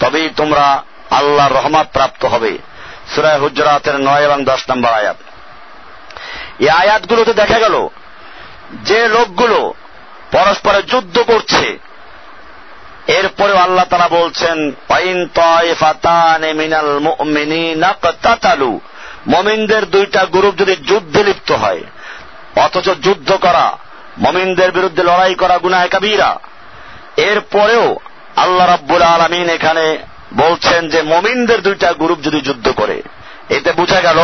তবেই তোমরা আল্লাহর রহমত প্রাপ্ত হবে। সুরায় হুজরাতের নয় এবং দশ নম্বর আয়াত। এই আয়াতগুলোতে দেখা গেল, যে লোকগুলো পরস্পরে যুদ্ধ করছে এরপরে আল্লাহ তারা বলছেন মিনাল মুমিনিনাকতাতালু মমিনদের দুইটা গ্রুপ যদি যুদ্ধে লিপ্ত হয়, অথচ যুদ্ধ করা, মমিনদের বিরুদ্ধে লড়াই করা গুনায় কাবিরা এরপরেও আল্লাহ রাব্বুল আলমিন এখানে বলছেন যে মমিনদের দুইটা গ্রুপ যদি যুদ্ধ করে, এতে বোঝা গেল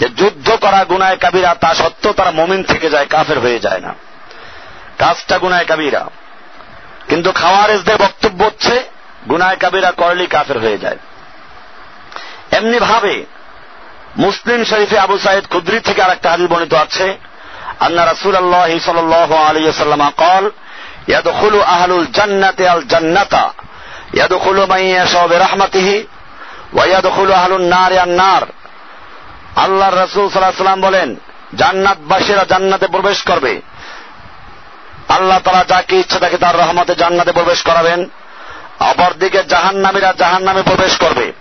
যে যুদ্ধ করা গুনায় কাবিরা তা সত্ত্বেও তারা মমিন থেকে যায়, কাফের হয়ে যায় না। কাজটা গুনায় কাবিরা। কিন্তু খাওয়ারেজদের বক্তব্য হচ্ছে, গুনায় কাবিরা করলেই কাফের হয়ে যায়। এমনি ভাবে মুসলিম শরীফে আবু সাইদ খুদ্রি থেকে আর একটা হাদিস বর্ণিত আছে, আন্না রাসুল আল্লাহ সাল আলী সাল্লামা কল ইয়াদখুলু আহলুল জান্নাতে আল জান্নাতা। ইয়াদখুলু আহলুন নার নার। আল্লাহর রাসূল সাল্লাল্লাহু জান্নাতে প্রবেশ করবে। আল্লাহ তারা যাকে ইচ্ছা তাকে তার রহমতে জান্নাতে প্রবেশ করাবেন। অপরদিকে জাহান্নামীরা জাহান্নামে প্রবেশ করবে।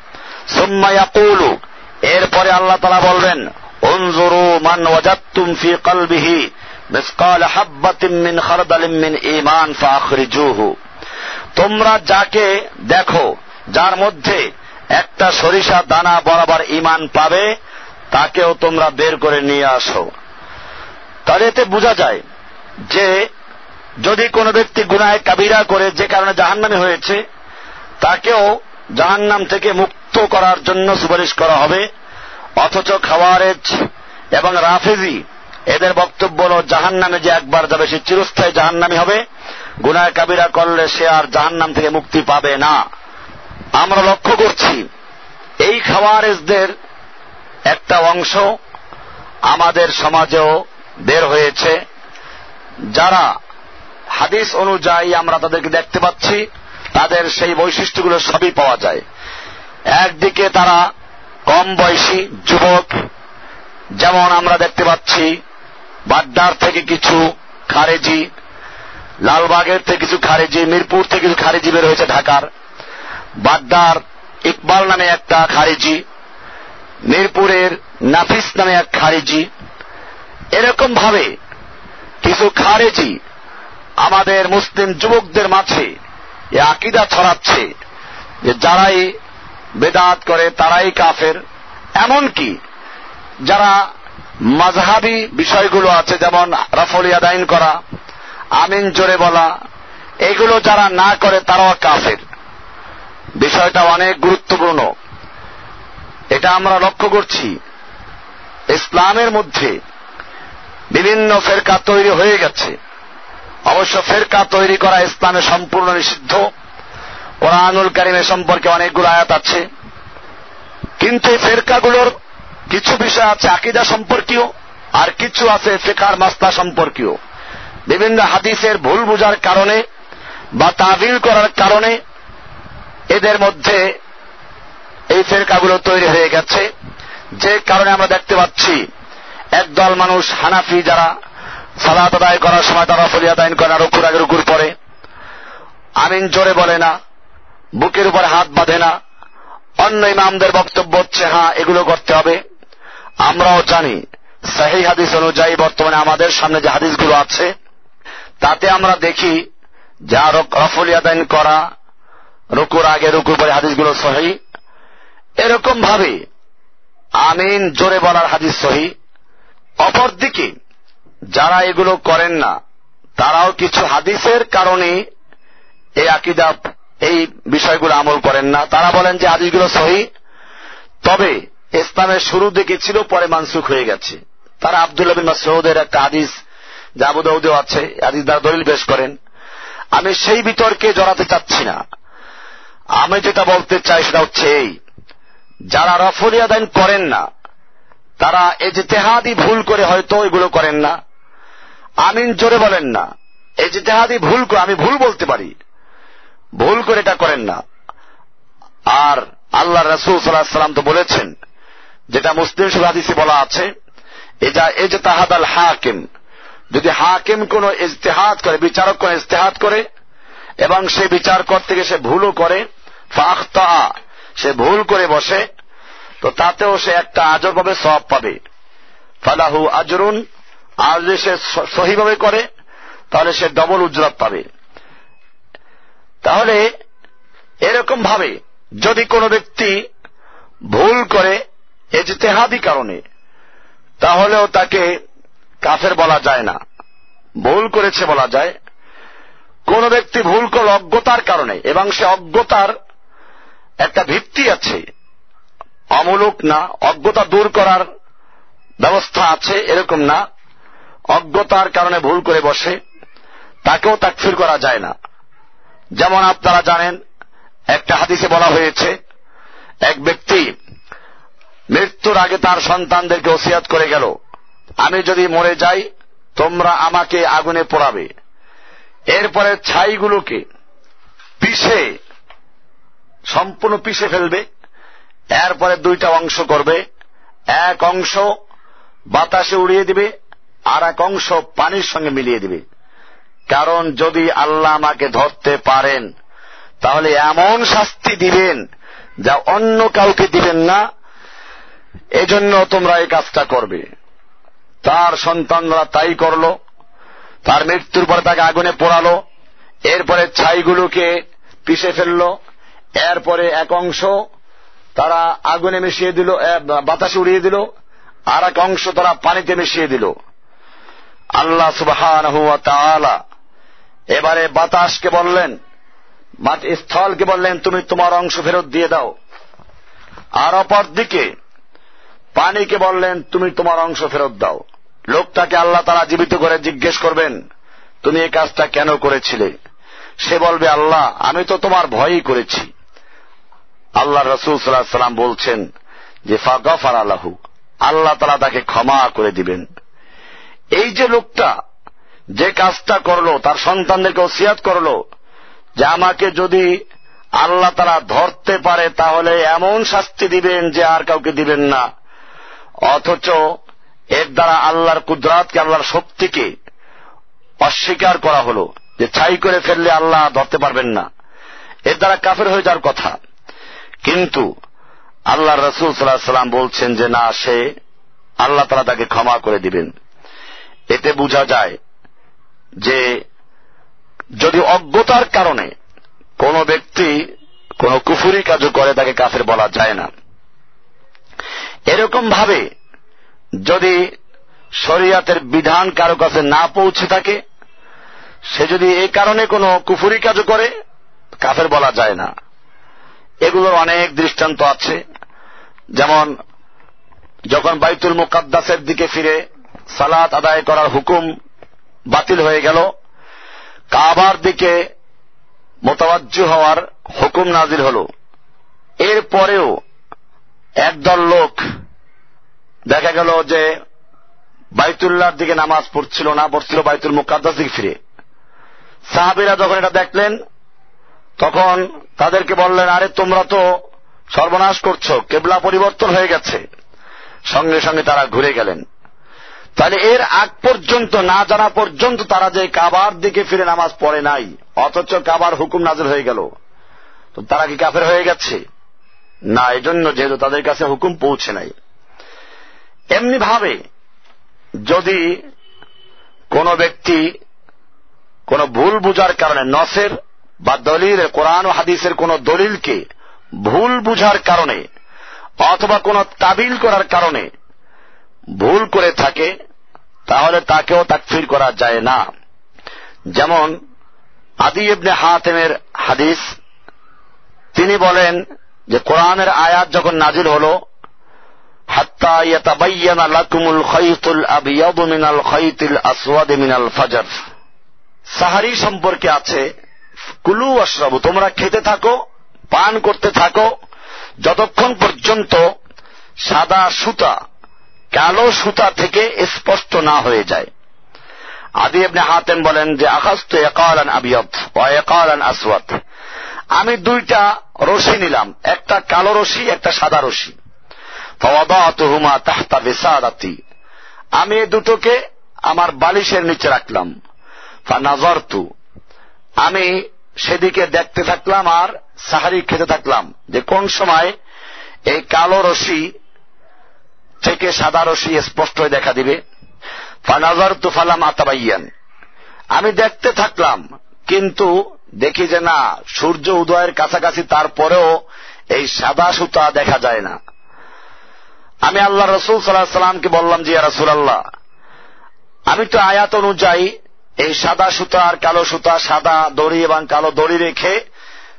সুম্মা ইয়াকুলু, এরপরে আল্লাহ তারা বলবেন, উনজুরু মান ওয়াজাদতুম ফি কলবিহি। মিসকাল হাব্বাতিন মিন খারদালিন মিন ঈমান ফাখরিজুহু। তোমরা যাকে দেখো, যার মধ্যে একটা সরিষা দানা বরাবর ইমান পাবে, তাকেও তোমরা বের করে নিয়ে আসো। তাহলে এতে বোঝা যায় যে, যদি কোনো ব্যক্তি গুনায় কাবিরা করে যে কারণে জাহান্নামে হয়েছে, তাকেও জাহান্নাম থেকে মুক্ত করার জন্য সুপারিশ করা হবে, অথচ খাওয়ারেজ এবং রাফেজি এদের বক্তব্য হল জাহান নামে যে একবার যাবে, সে চিরস্থায়ী জাহান জাহান্নামি হবে। গুনায় কাবিরা করলে সে আর জাহান্নাম থেকে মুক্তি পাবে না। আমরা লক্ষ্য করছি, এই খাওয়ারেজদের একটা অংশ আমাদের সমাজেও বের হয়েছে। যারা হাদিস অনুযায়ী আমরা তাদেরকে দেখতে পাচ্ছি, তাদের সেই বৈশিষ্ট্যগুলো সবই পাওয়া যায়। একদিকে তারা কম বয়সী যুবক, যেমন আমরা দেখতে পাচ্ছি বাড্ডার থেকে কিছু খারেজি, লালবাগের থেকে কিছু খারেজি, মিরপুর থেকে কিছু খারেজি বের হয়েছে ঢাকার। বাড্ডার ইকবাল নামে একটা খারেজি, মিরপুরের নাফিস নামে এক খারেজি। এরকম ভাবে কিছু খারেজি আমাদের মুসলিম যুবকদের মাঝে এ আকিদা ছড়াচ্ছে যে যারাই বেদাত করে, তারাই কাফের। এমনকি যারা মাঝহাবি বিষয়গুলো আছে, যেমন রাফলিয়া দাইন করা, আমিন জোরে বলা, এগুলো যারা না করে তারাও কাফের। বিষয়টা অনেক গুরুত্বপূর্ণ। এটা আমরা লক্ষ্য করছি। ইসলামের মধ্যে বিভিন্ন ফেরকা তৈরি হয়ে গেছে। অবশ্য ফেরকা তৈরি করা ইসলামে সম্পূর্ণ নিষিদ্ধ। কোরআনুল কারিমের সম্পর্কে অনেকগুলো আয়াত আছে। কিন্তু এই ফেরকাগুলোর কিছু বিষয় আছে আকিদা সম্পর্কীয়, আর কিছু আছে ফেকার মাস্তা সম্পর্কীয়। বিভিন্ন হাদিসের ভুল বোঝার কারণে বা তাবিল করার কারণে এদের মধ্যে এই ফেরকাগুলো তৈরি হয়ে গেছে। যে কারণে আমরা দেখতে পাচ্ছি, একদল মানুষ হানাফি যারা সালাত আদায় করার সময় তারা ফলি আদায় করে না রুকুর আগে রুকুর পরে আমিন জোরে বলে না, বুকের উপরে হাত বাঁধে না। অন্য ইমামদের বক্তব্য হচ্ছে হ্যাঁ এগুলো করতে হবে। আমরাও জানি সাহি হাদিস অনুযায়ী বর্তমানে আমাদের সামনে যে হাদিসগুলো আছে, তাতে আমরা দেখি যা রফলি আদায়ন করা, রুকুর আগে রুকুর পরে হাদিসগুলো সহি। এরকম ভাবে আমিন জোরে বলার হাদিস সহি। অপরদিকে যারা এগুলো করেন না, তারাও কিছু হাদিসের কারণে এই আকিদা, এই বিষয়গুলো আমল করেন না। তারা বলেন যে হাদিসগুলো সহি। তবে ইসলামের শুরু দিকে ছিল, পরে মানসুখ হয়ে গেছে। তারা আবদুল্লাহ বিন মাসউদের একটা হাদিস জাবুদাউদেও আছে, হাদিস দ্বারা দলিল পেশ করেন। আমি সেই বিতর্কে জড়াতে চাচ্ছি না। আমি যেটা বলতে চাই সেটা হচ্ছে এই, যারা রফলিয়া দান করেন না, তারা এজতেহাদি ভুল করে হয়তো এগুলো করেন না। আমিন জোরে বলেন না এজতেহাদি ভুল করে, আমি ভুল বলতে পারি। ভুল করে এটা করেন না। আর আল্লাহ রসুল সাল্লাহ সাল্লাম তো বলেছেন যেটা মুসলিম হাদিসে বলা আছে এটা এজতাহাদ আল হাকিম। যদি হাকিম কোন ইজতেহাদ করে, বিচারক কোন ইজতেহাদ করে, এবং সে বিচার করতে গিয়ে সে ভুলও করে ফাখতা সে ভুল করে বসে, তো তাতেও সে একটা আজর পাবে সব পাবে। ফালাহু আজরুন, আর যদি সে সহিভাবে করে, তাহলে সে ডবল উজরাত পাবে। তাহলে এরকম ভাবে যদি কোনো ব্যক্তি ভুল করে এজতেহাদি কারণে। তাহলেও তাকে কাফের বলা যায় না। ভুল করেছে বলা যায়। কোন ব্যক্তি ভুল করল অজ্ঞতার কারণে, এবং সে অজ্ঞতার একটা ভিত্তি আছে। অমূলক না, অজ্ঞতা দূর করার ব্যবস্থা আছে, এরকম না। অজ্ঞতার কারণে ভুল করে বসে, তাকেও তাকফির করা যায় না। যেমন আপনারা জানেন, একটা হাদিসে বলা হয়েছে, এক ব্যক্তি মৃত্যুর আগে তার সন্তানদেরকে ওসিয়াত করে গেল। আমি যদি মরে যাই, তোমরা আমাকে আগুনে পোড়াবে। এরপরে ছাইগুলোকে পিষে, সম্পূর্ণ পিষে ফেলবে, এরপরে দুইটা অংশ করবে। এক অংশ বাতাসে উড়িয়ে দিবে, আর এক অংশ পানির সঙ্গে মিলিয়ে দিবে। কারণ যদি আল্লাহ আমাকে ধরতে পারেন, তাহলে এমন শাস্তি দিবেন যা অন্য কাউকে দিবেন না এজন্য তোমরা এই কাজটা করবে। তার সন্তানরা তাই করল। তার মৃত্যুর পরে তাকে আগুনে পোড়ালো। এরপরে ছাইগুলোকে পিষে ফেলল। এরপরে এক অংশ তারা আগুনে মিশিয়ে দিল বাতাসে উড়িয়ে দিল। আর এক অংশ তারা পানিতে মিশিয়ে দিল। আল্লাহ সুবাহ এবারে বাতাসকে বললেন স্থলকে বললেন, তুমি তোমার অংশ ফেরত দিয়ে দাও। আর অপর দিকে পানিকে বললেন, তুমি তোমার অংশ ফেরত দাও। লোকটাকে আল্লাহ তারা জীবিত করে জিজ্ঞেস করবেন, তুমি এই কাজটা কেন করেছিলে? সে বলবে, আল্লাহ, আমি তো তোমার ভয়ই করেছি। আল্লাহ রসুল সাল্লাহ সাল্লাম বলছেন যে, ফাগফার আল্লাহু আল্লাহ তালা তাকে ক্ষমা করে দিবেন। এই যে লোকটা যে কাজটা করল, তার সন্তানদেরকে ওসিয়াত করল, যে আমাকে যদি আল্লাহ তারা ধরতে পারে, তাহলে এমন শাস্তি দিবেন যে আর কাউকে দিবেন না। অথচ এর দ্বারা আল্লাহর কুদরাতকে, আল্লাহর শক্তিকে অস্বীকার করা হলো যে ছাই করে ফেললে আল্লাহ ধরতে পারবেন না। এর দ্বারা কাফের হয়ে যাওয়ার কথা। কিন্তু আল্লাহ রসুল সাল্লাহ সাল্লাম বলছেন যে, না, সে আল্লাহ তারা তাকে ক্ষমা করে দিবেন। এতে বোঝা যায় যে যদি অজ্ঞতার কারণে কোন ব্যক্তি কোন কুফুরি কাজ করে, তাকে কাফের বলা যায় না। এরকম ভাবে যদি শরিয়াতের বিধান কারও কাছে না পৌঁছে থাকে, সে যদি এই কারণে কোনো কুফুরি কাজ করে, কাফের বলা যায় না। এগুলোর অনেক দৃষ্টান্ত আছে। যেমন, যখন বাইতুল মুকাদ্দাসের দিকে ফিরে সালাত আদায় করার হুকুম বাতিল হয়ে গেল, কাবার দিকে মোতাবাজ্য হওয়ার হুকুম নাজির হল। এরপরেও একদল লোক দেখা গেল যে বাইতুল্লাহর দিকে নামাজ পড়ছিল না, পড়ছিল বাইতুল মুকাদ্দাস দিকে ফিরে। সাহাবিরা যখন এটা দেখলেন, তখন তাদেরকে বললেন, আরে, তোমরা তো সর্বনাশ করছ, কেবলা পরিবর্তন হয়ে গেছে। সঙ্গে সঙ্গে তারা ঘুরে গেলেন। তাহলে এর আগ পর্যন্ত, না জানা পর্যন্ত তারা যে কাবার দিকে ফিরে নামাজ পড়ে নাই, অথচ কাবার হুকুম নাজর হয়ে গেল। তো তারা কি কাফের হয়ে গেছে? না, এজন্য যেহেতু তাদের কাছে হুকুম পৌঁছে নাই। এমনি ভাবে যদি কোন ব্যক্তি কোন ভুল বুঝার কারণে নসের বা দলিল কোরআন হাদিসের কোন দলিলকে ভুল বুঝার কারণে অথবা কোন তাবিল করার কারণে ভুল করে থাকে, তাহলে তাকেও তাকফির করা যায় না। যেমন আদি ইবনে হাতেমের হাদিস, তিনি বলেন যে কোরআনের আয়াত যখন নাজিল হল সাহারি সম্পর্কে আছে, কুলু তোমরা খেতে থাকো, পান করতে থাকো, যতক্ষণ পর্যন্ত সাদা সুতা, কালো সুতা থেকে স্পষ্ট না হয়ে যায়। আদি আপনি হাতেন বলেন যে আকাশত একালান আবিয়ত একালান আসওয়াত আমি দুইটা রশি নিলাম। একটা কালো রশি, একটা সাদা রশি। ফওয়াদাতুহুমা তাহতা বিসাদাতি। আমি এই দুটোকে আমার বালিশের নিচে রাখলাম। আমি সেদিকে দেখতে থাকলাম আর সাহারি খেতে থাকলাম যে কোন সময় এই কালো রশি থেকে সাদা রশি স্পষ্ট হয়ে দেখা দিবে। ফানাজর ফালাম আতাবাইয়ান আমি দেখতে থাকলাম, কিন্তু দেখি যে না, সূর্য উদয়ের কাছাকাছি তারপরেও এই সাদা সুতা দেখা যায় না। আমি আল্লাহ রসুল সাল্লাহ সাল্লামকে বললাম যে রসুল আল্লাহ আমি তো আয়াত অনুযায়ী এই সাদা সুতা আর কালো সুতা, সাদা দড়ি এবং কালো দড়ি রেখে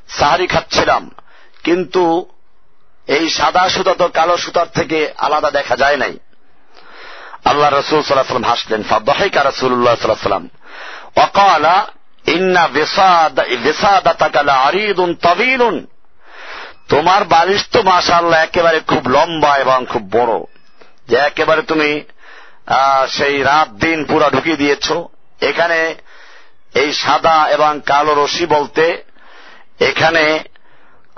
সাহারি খাচ্ছিলাম। কিন্তু এই সাদা সুতা তো কালো সুতার থেকে আলাদা দেখা যায় নাই। আল্লাহ রসুল সাল্লাহ সাল্লাম হাসলেন ফাদ্দাহিকা রসুল্লাহ সাল্লাহ সাল্লাম। অকালা ইন্না বেসাদাতাকালা তোমার বালিশ তো মাশাল্লাহ একেবারে খুব লম্বা এবং খুব বড়। যে একেবারে তুমি সেই রাত দিন পুরা ঢুকিয়ে দিয়েছ। এখানে এই সাদা এবং কালো রশি বলতে এখানে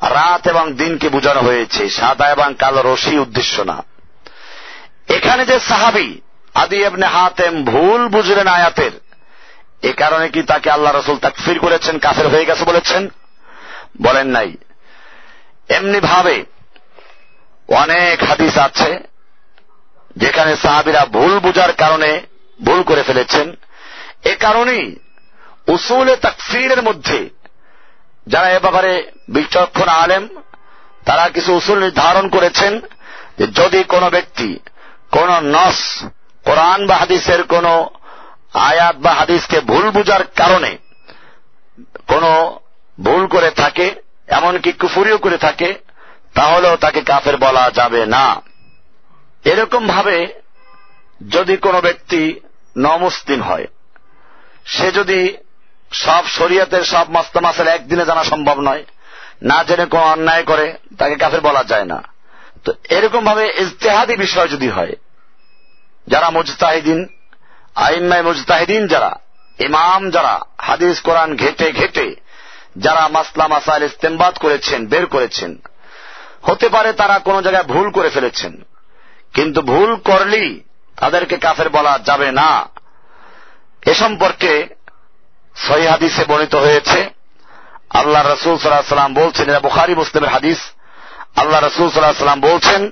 রাত এবং দিনকে বোঝানো হয়েছে। সাদা এবং কালো রশি উদ্দেশ্য না। এখানে যে সাহাবি আদি এবনে হাতেম ভুল বুঝলেন আয়াতের। এ কারণে কি তাকে আল্লাহ রসুল তাকফির করেছেন, কাফের হয়ে গেছে বলেছেন? বলেন নাই। এমনি ভাবে অনেক হাদিস আছে যেখানে সাহাবিরা ভুল বুঝার কারণে ভুল করে ফেলেছেন। এ কারণেই উসুলে তাকফিরের মধ্যে যারা এ ব্যাপারে বিচক্ষণ আলেম, তারা কিছু উসুল নির্ধারণ করেছেন যদি কোনো ব্যক্তি, কোন নস, কোরআন বা হাদিসের কোন আয়াত বা হাদিসকে ভুল বুঝার কারণে কোন ভুল করে থাকে, এমনকি কুফুরিও করে থাকে, তাহলেও তাকে কাফের বলা যাবে না। এরকম ভাবে যদি কোনো ব্যক্তি নমুসলিম হয়, সে যদি সব শরীয়তের সব মাস্তা মাসের একদিনে জানা সম্ভব নয়, না জেনে কোন অন্যায় করে, তাকে কাফের বলা যায় না। তো এরকম ভাবে ইজতেহাদি বিষয় যদি হয়, যারা মুজতাহিদিন আইম্মায় মুজতাহিদিন যারা, ইমাম যারা, হাদিস, কোরআন ঘেটে ঘেটে যারা মাসলা, মাসাইল ইস্তেমবাদ করেছেন, বের করেছেন, হতে পারে তারা কোন জায়গায় ভুল করে ফেলেছেন, কিন্তু ভুল করলেই তাদেরকে কাফের বলা যাবে না। এ সম্পর্কে সহি হাদিসে বর্ণিত হয়েছে, আল্লাহ রসুল সাল্লাহ সাল্লাম বলছেন, এটা বুখারি মুসলিমের হাদিস, আল্লাহ রসুল সাল্লাহ সাল্লাম বলছেন,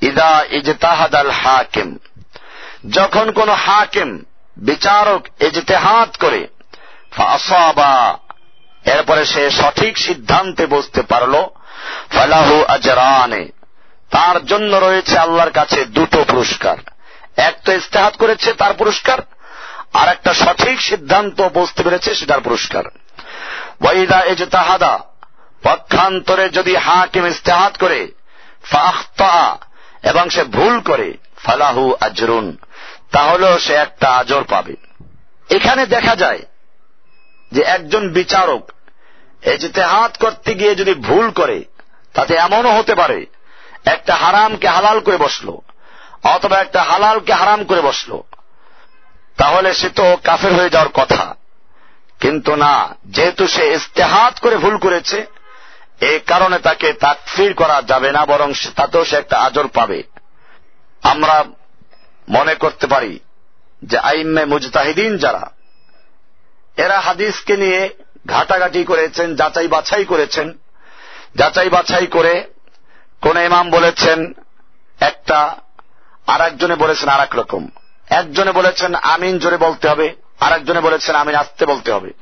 ইদা ইজতাহাদ আল হাকিম। যখন কোন হাকিম, বিচারক ইজতেহাদ করে ফাসাবা এরপরে সে সঠিক সিদ্ধান্তে বসতে পারল, ফালাহু আজরানে, তার জন্য রয়েছে আল্লাহর কাছে দুটো পুরস্কার। এক তো ইস্তেহাত করেছে তার পুরস্কার, আর একটা সঠিক সিদ্ধান্ত বসতে পেরেছে সেটার পুরস্কার। ওয়াইদা এজ তাহাদা পক্ষান্তরে যদি হাকিম ইস্তেহাত করে ফাখতা এবং সে ভুল করে, ফালাহু আজরুন তাহলেও সে একটা আজর পাবে। এখানে দেখা যায় যে একজন বিচারক এজতেহাত করতে গিয়ে যদি ভুল করে, তাতে এমনও হতে পারে, একটা হারামকে হালাল করে বসল, অথবা একটা হালালকে হারাম করে বসল, তাহলে সে তো কাফের হয়ে যাওয়ার কথা। কিন্তু না, যেহেতু সে ইস্তেহাত করে ভুল করেছে এই কারণে তাকে তাকফির করা যাবে না, বরং তাতেও সে একটা আজর পাবে। আমরা মনে করতে পারি যে আইম্মে মুজতাহিদিন যারা, এরা হাদিসকে নিয়ে ঘাটাঘাটি করেছেন, যাচাই বাছাই করেছেন। যাচাই বাছাই করে কোন ইমাম বলেছেন একটা আর একজনে বলেছেন আর রকম একজনে বলেছেন আমিন জোরে বলতে হবে আর একজনে বলেছেন আমিন আসতে বলতে হবে।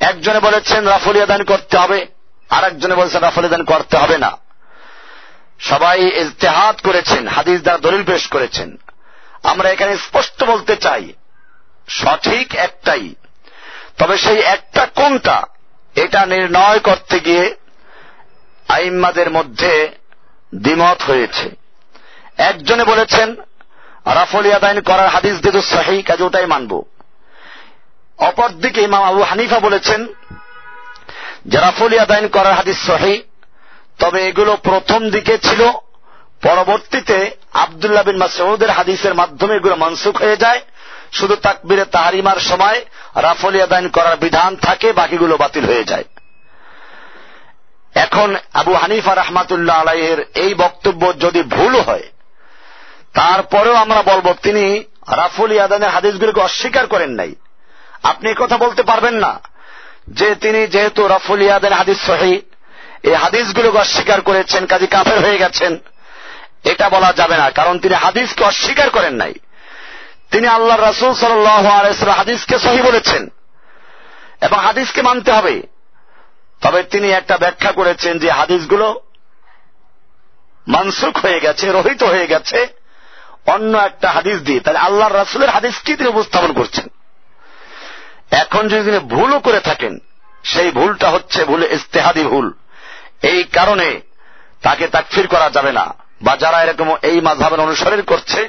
একজনে বলেছেন রাফলিয়া দান করতে হবে আর একজনে বলেছেন রাফলিয়া দান করতে হবে না। সবাই ইজতেহাদ করেছেন, হাদিস দ্বারা দলিল পেশ করেছেন। আমরা এখানে স্পষ্ট বলতে চাই, সঠিক একটাই। তবে সেই একটা কোনটা, এটা নির্ণয় করতে গিয়ে আইম্মাদের মধ্যে দ্বিমত হয়েছে। একজনে বলেছেন, রাফল ইয়াদাইন করার হাদিস দিদু সাহি কাজে ওটাই মানব। অপরদিকে ইমাম আবু হানিফা বলেছেন, যে রাফল ইয়াদাইন করার হাদিস সহি তবে এগুলো প্রথম দিকে ছিল, পরবর্তীতে আবদুল্লাহ বিন মাসউদের হাদিসের মাধ্যমে এগুলো মনসুখ হয়ে যায়। শুধু তাকবিরে তাহারিমার সময় রাফল ইয়াদাইন করার বিধান থাকে, বাকিগুলো বাতিল হয়ে যায়। এখন আবু হানিফা রহমাতুল্লাহ আলাইয়ের এই বক্তব্য যদি ভুল হয়, তারপরেও আমরা বলব, তিনি রাফুল ইয়াদানের হাদিসগুলিকে অস্বীকার করেন নাই। আপনি কথা বলতে পারবেন না যে তিনি যেহেতু রাফুল ইয়াদের হাদিস সহি, এই হাদিসগুলোকে অস্বীকার করেছেন, কাজী কাফের হয়ে গেছেন। এটা বলা যাবে না, কারণ তিনি হাদিসকে অস্বীকার করেন নাই। তিনি আল্লাহ রাসুল সাল হাদিসকে সহি বলেছেন, এবং হাদিসকে মানতে হবে। তবে তিনি একটা ব্যাখ্যা করেছেন যে হাদিসগুলো মানসুখ হয়ে গেছে, রহিত হয়ে গেছে, অন্য একটা হাদিস দিয়ে। তাহলে আল্লাহ রাসুলের হাদিসকে তিনি উপস্থাপন করছেন। এখন যদি তিনি ভুলও করে থাকেন, সেই ভুলটা হচ্ছে ভুল, ইস্তেহাদি ভুল। এই কারণে তাকে তাকফির করা যাবে না। বা যারা এরকম এই মাঝাবের অনুসরণ করছে,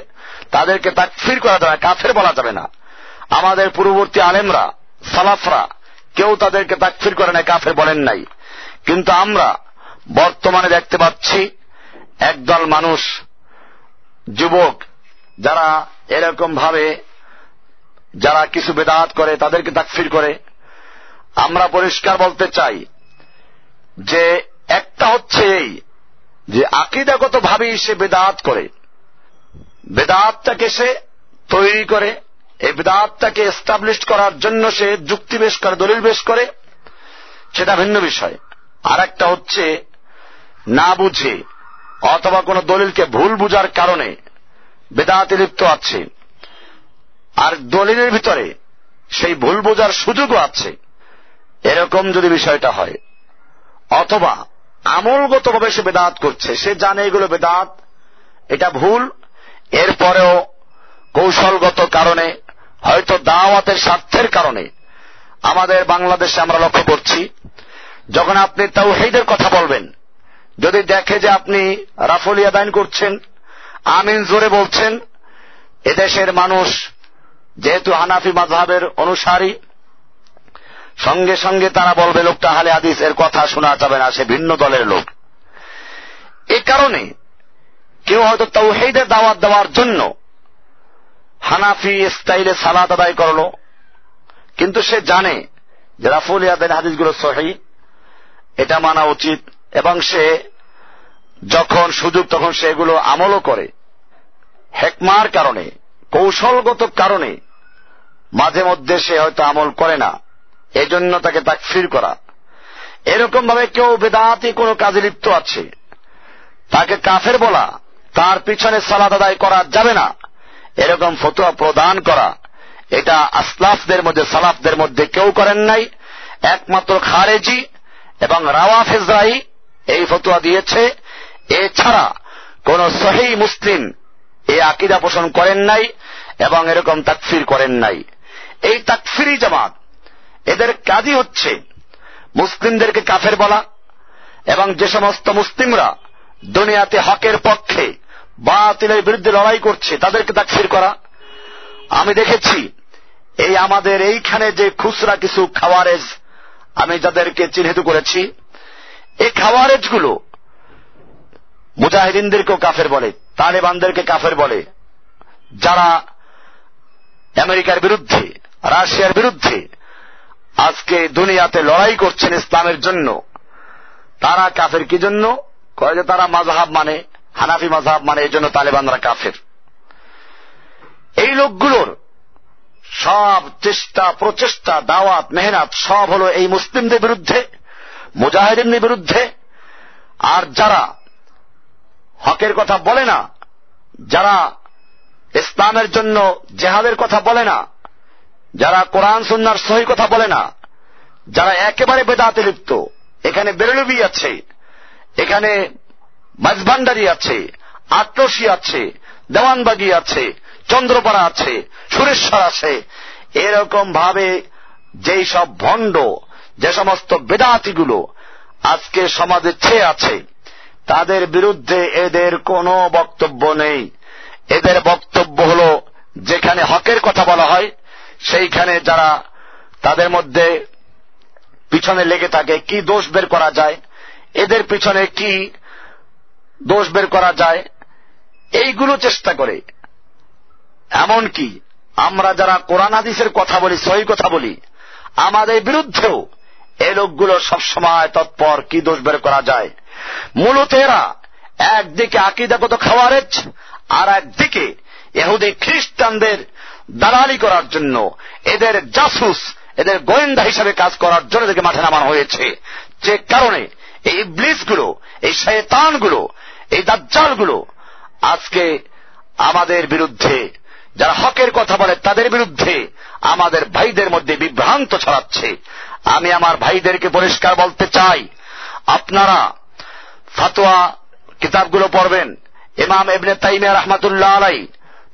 তাদেরকে তাকফির করা যাবে কাফের বলা যাবে না। আমাদের পূর্ববর্তী আলেমরা, সালাফরা, কেউ তাদেরকে তাকফির করে নাই, কাফের বলেন নাই। কিন্তু আমরা বর্তমানে দেখতে পাচ্ছি, একদল মানুষ, যুবক, যারা এরকম ভাবে যারা কিছু বেদাত করে, তাদেরকে তাকফির করে। আমরা পরিষ্কার বলতে চাই যে, একটা হচ্ছে এই যে আকিদাগত ভাবেই সে বেদাত করে। বেদাতটাকে সে তৈরি করে, এই বেদাতটাকে এস্টাবলিশ করার জন্য সে যুক্তি বেশ করে, দলিল বেশ করে। সেটা ভিন্ন বিষয়। আর একটা হচ্ছে, না বুঝে অথবা কোন দলিলকে ভুল বুঝার কারণে বেদাতে লিপ্ত আছে। আর দলিলের ভিতরে সেই ভুল বোঝার সুযোগও আছে। এরকম যদি বিষয়টা হয়, অথবা আমলগতভাবে সে বেদাত করছে। সে জানে এগুলো বেদাত, এটা ভুল। এরপরেও কৌশলগত কারণে, হয়তো দাওয়াতের স্বার্থের কারণে আমাদের বাংলাদেশে আমরা লক্ষ্য করছি, যখন আপনি তাও হেদের কথা বলবেন, যদি দেখে যে আপনি রাফলিয়া দান করছেন, আমিন জোরে বলছেন, এদেশের মানুষ যেহেতু হানাফি মাঝহের অনুসারী সঙ্গে সঙ্গে তারা বলবে, লোকটা হালে আদিস এর কথা শোনা যাবে না, সে ভিন্ন দলের লোক। এ কারণে কেউ হয়তো তৌহিদের দাওয়াত দেওয়ার জন্য হানাফি স্টাইলে সালাদ আদায় করল, কিন্তু সে জানে যে রাফুল ইয়াদের হাদিসগুলো সহি, এটা মানা উচিত, এবং সে যখন সুযোগ তখন সে এগুলো আমলও করে। হেকমার কারণে, কৌশলগত কারণে মাঝে মধ্যে সে হয়তো আমল করে না। এজন্য তাকে তাকফির করা। এরকম ভাবে কেউ বেদাতি কোনো কাজে লিপ্ত আছে। তাকে কাফের বলা, তার পিছনে সালাদ আদায় করা যাবে না। এরকম ফতুয়া প্রদান করা, এটা আসলাফদের মধ্যে, সালাফদের মধ্যে কেউ করেন নাই। একমাত্র খারেজি এবং রাওয়াফেজরাই এই ফতুয়া দিয়েছে। এছাড়া কোন সহি মুসলিম এ আকিদা পোষণ করেন নাই এবং এরকম তাকফির করেন নাই। এই তাকফিরি জামাত। এদের কাজই হচ্ছে মুসলিমদেরকে কাফের বলা এবং যে সমস্ত মুসলিমরা দুনিয়াতে হকের পক্ষে বাতিলের বিরুদ্ধে লড়াই করছে, তাদেরকে তাকফির করা। আমি দেখেছি, এই আমাদের এইখানে যে খুচরা কিছু খাওয়ারেজ আমি যাদেরকে চিহ্নিত করেছি, এই খাওয়ারেজগুলো মুজাহিদিনদেরকেও কাফের বলে, তালেবানদেরকে কাফের বলে। যারা আমেরিকার বিরুদ্ধে, রাশিয়ার বিরুদ্ধে আজকে দুনিয়াতে লড়াই করছেন ইসলামের জন্য। তারা কাফের কি জন্য? কয়ে যে তারা মাঝহাব মানে হানাফি মাঝহাব মানে এই জন্য তালেবানরা কাফের। এই লোকগুলোর সব চেষ্টা, প্রচেষ্টা, দাওয়াত, মেহনাত সব হল এই মুসলিমদের বিরুদ্ধে মুজাহিদিনদের বিরুদ্ধে। আর যারা হকের কথা বলে না, যারা ইসলামের জন্য জেহাদের কথা বলে না যারা কোরআন সুন্নার সহি কথা বলে না, যারা একেবারে বেদাতে লিপ্ত, এখানে বেরলবি আছে, এখানে মাঝভান্ডারি আছে, আটরসি আছে, দেওয়ানবাগি আছে, চন্দ্রপাড়া আছে, সুরেশ্বর আছে, এরকম ভাবে যেই সব ভণ্ড, যে সমস্ত বেদাতিগুলো আজকে সমাজে ছেয়ে আছে, তাদের বিরুদ্ধে এদের কোনো বক্তব্য নেই। এদের বক্তব্য হল যেখানে হকের কথা বলা হয় সেইখানে যারা তাদের মধ্যে পিছনে লেগে থাকে, কি দোষ বের করা যায়, এদের পিছনে কি দোষ বের করা যায়, এইগুলো চেষ্টা করে। এমন কি আমরা যারা কোরআন হাদিসের কথা বলি, সহি কথা বলি, আমাদের বিরুদ্ধেও এই লোকগুলো সবসময় তৎপর কি দোষ বের করা যায়। মূলত এরা একদিকে আকিদাগত খাওয়ারেজ, আর একদিকে এহুদি খ্রিস্টানদের দালালি করার জন্য, এদের জাসুস, এদের গোয়েন্দা হিসাবে কাজ করার জন্য এদেরকে মাঠে নামানো হয়েছে। যে কারণে এই ব্লিজগুলো এই শয়তানগুলো, এই দাজ্জালগুলো আজকে আমাদের বিরুদ্ধে, যারা হকের কথা বলে তাদের বিরুদ্ধে আমাদের ভাইদের মধ্যে বিভ্রান্ত ছড়াচ্ছে। আমি আমার ভাইদেরকে পরিষ্কার বলতে চাই, আপনারা ফতোয়া কিতাবগুলো পড়বেন। ইমাম এবনে তাইমিয়া রহমাতুল্লাহ আলাই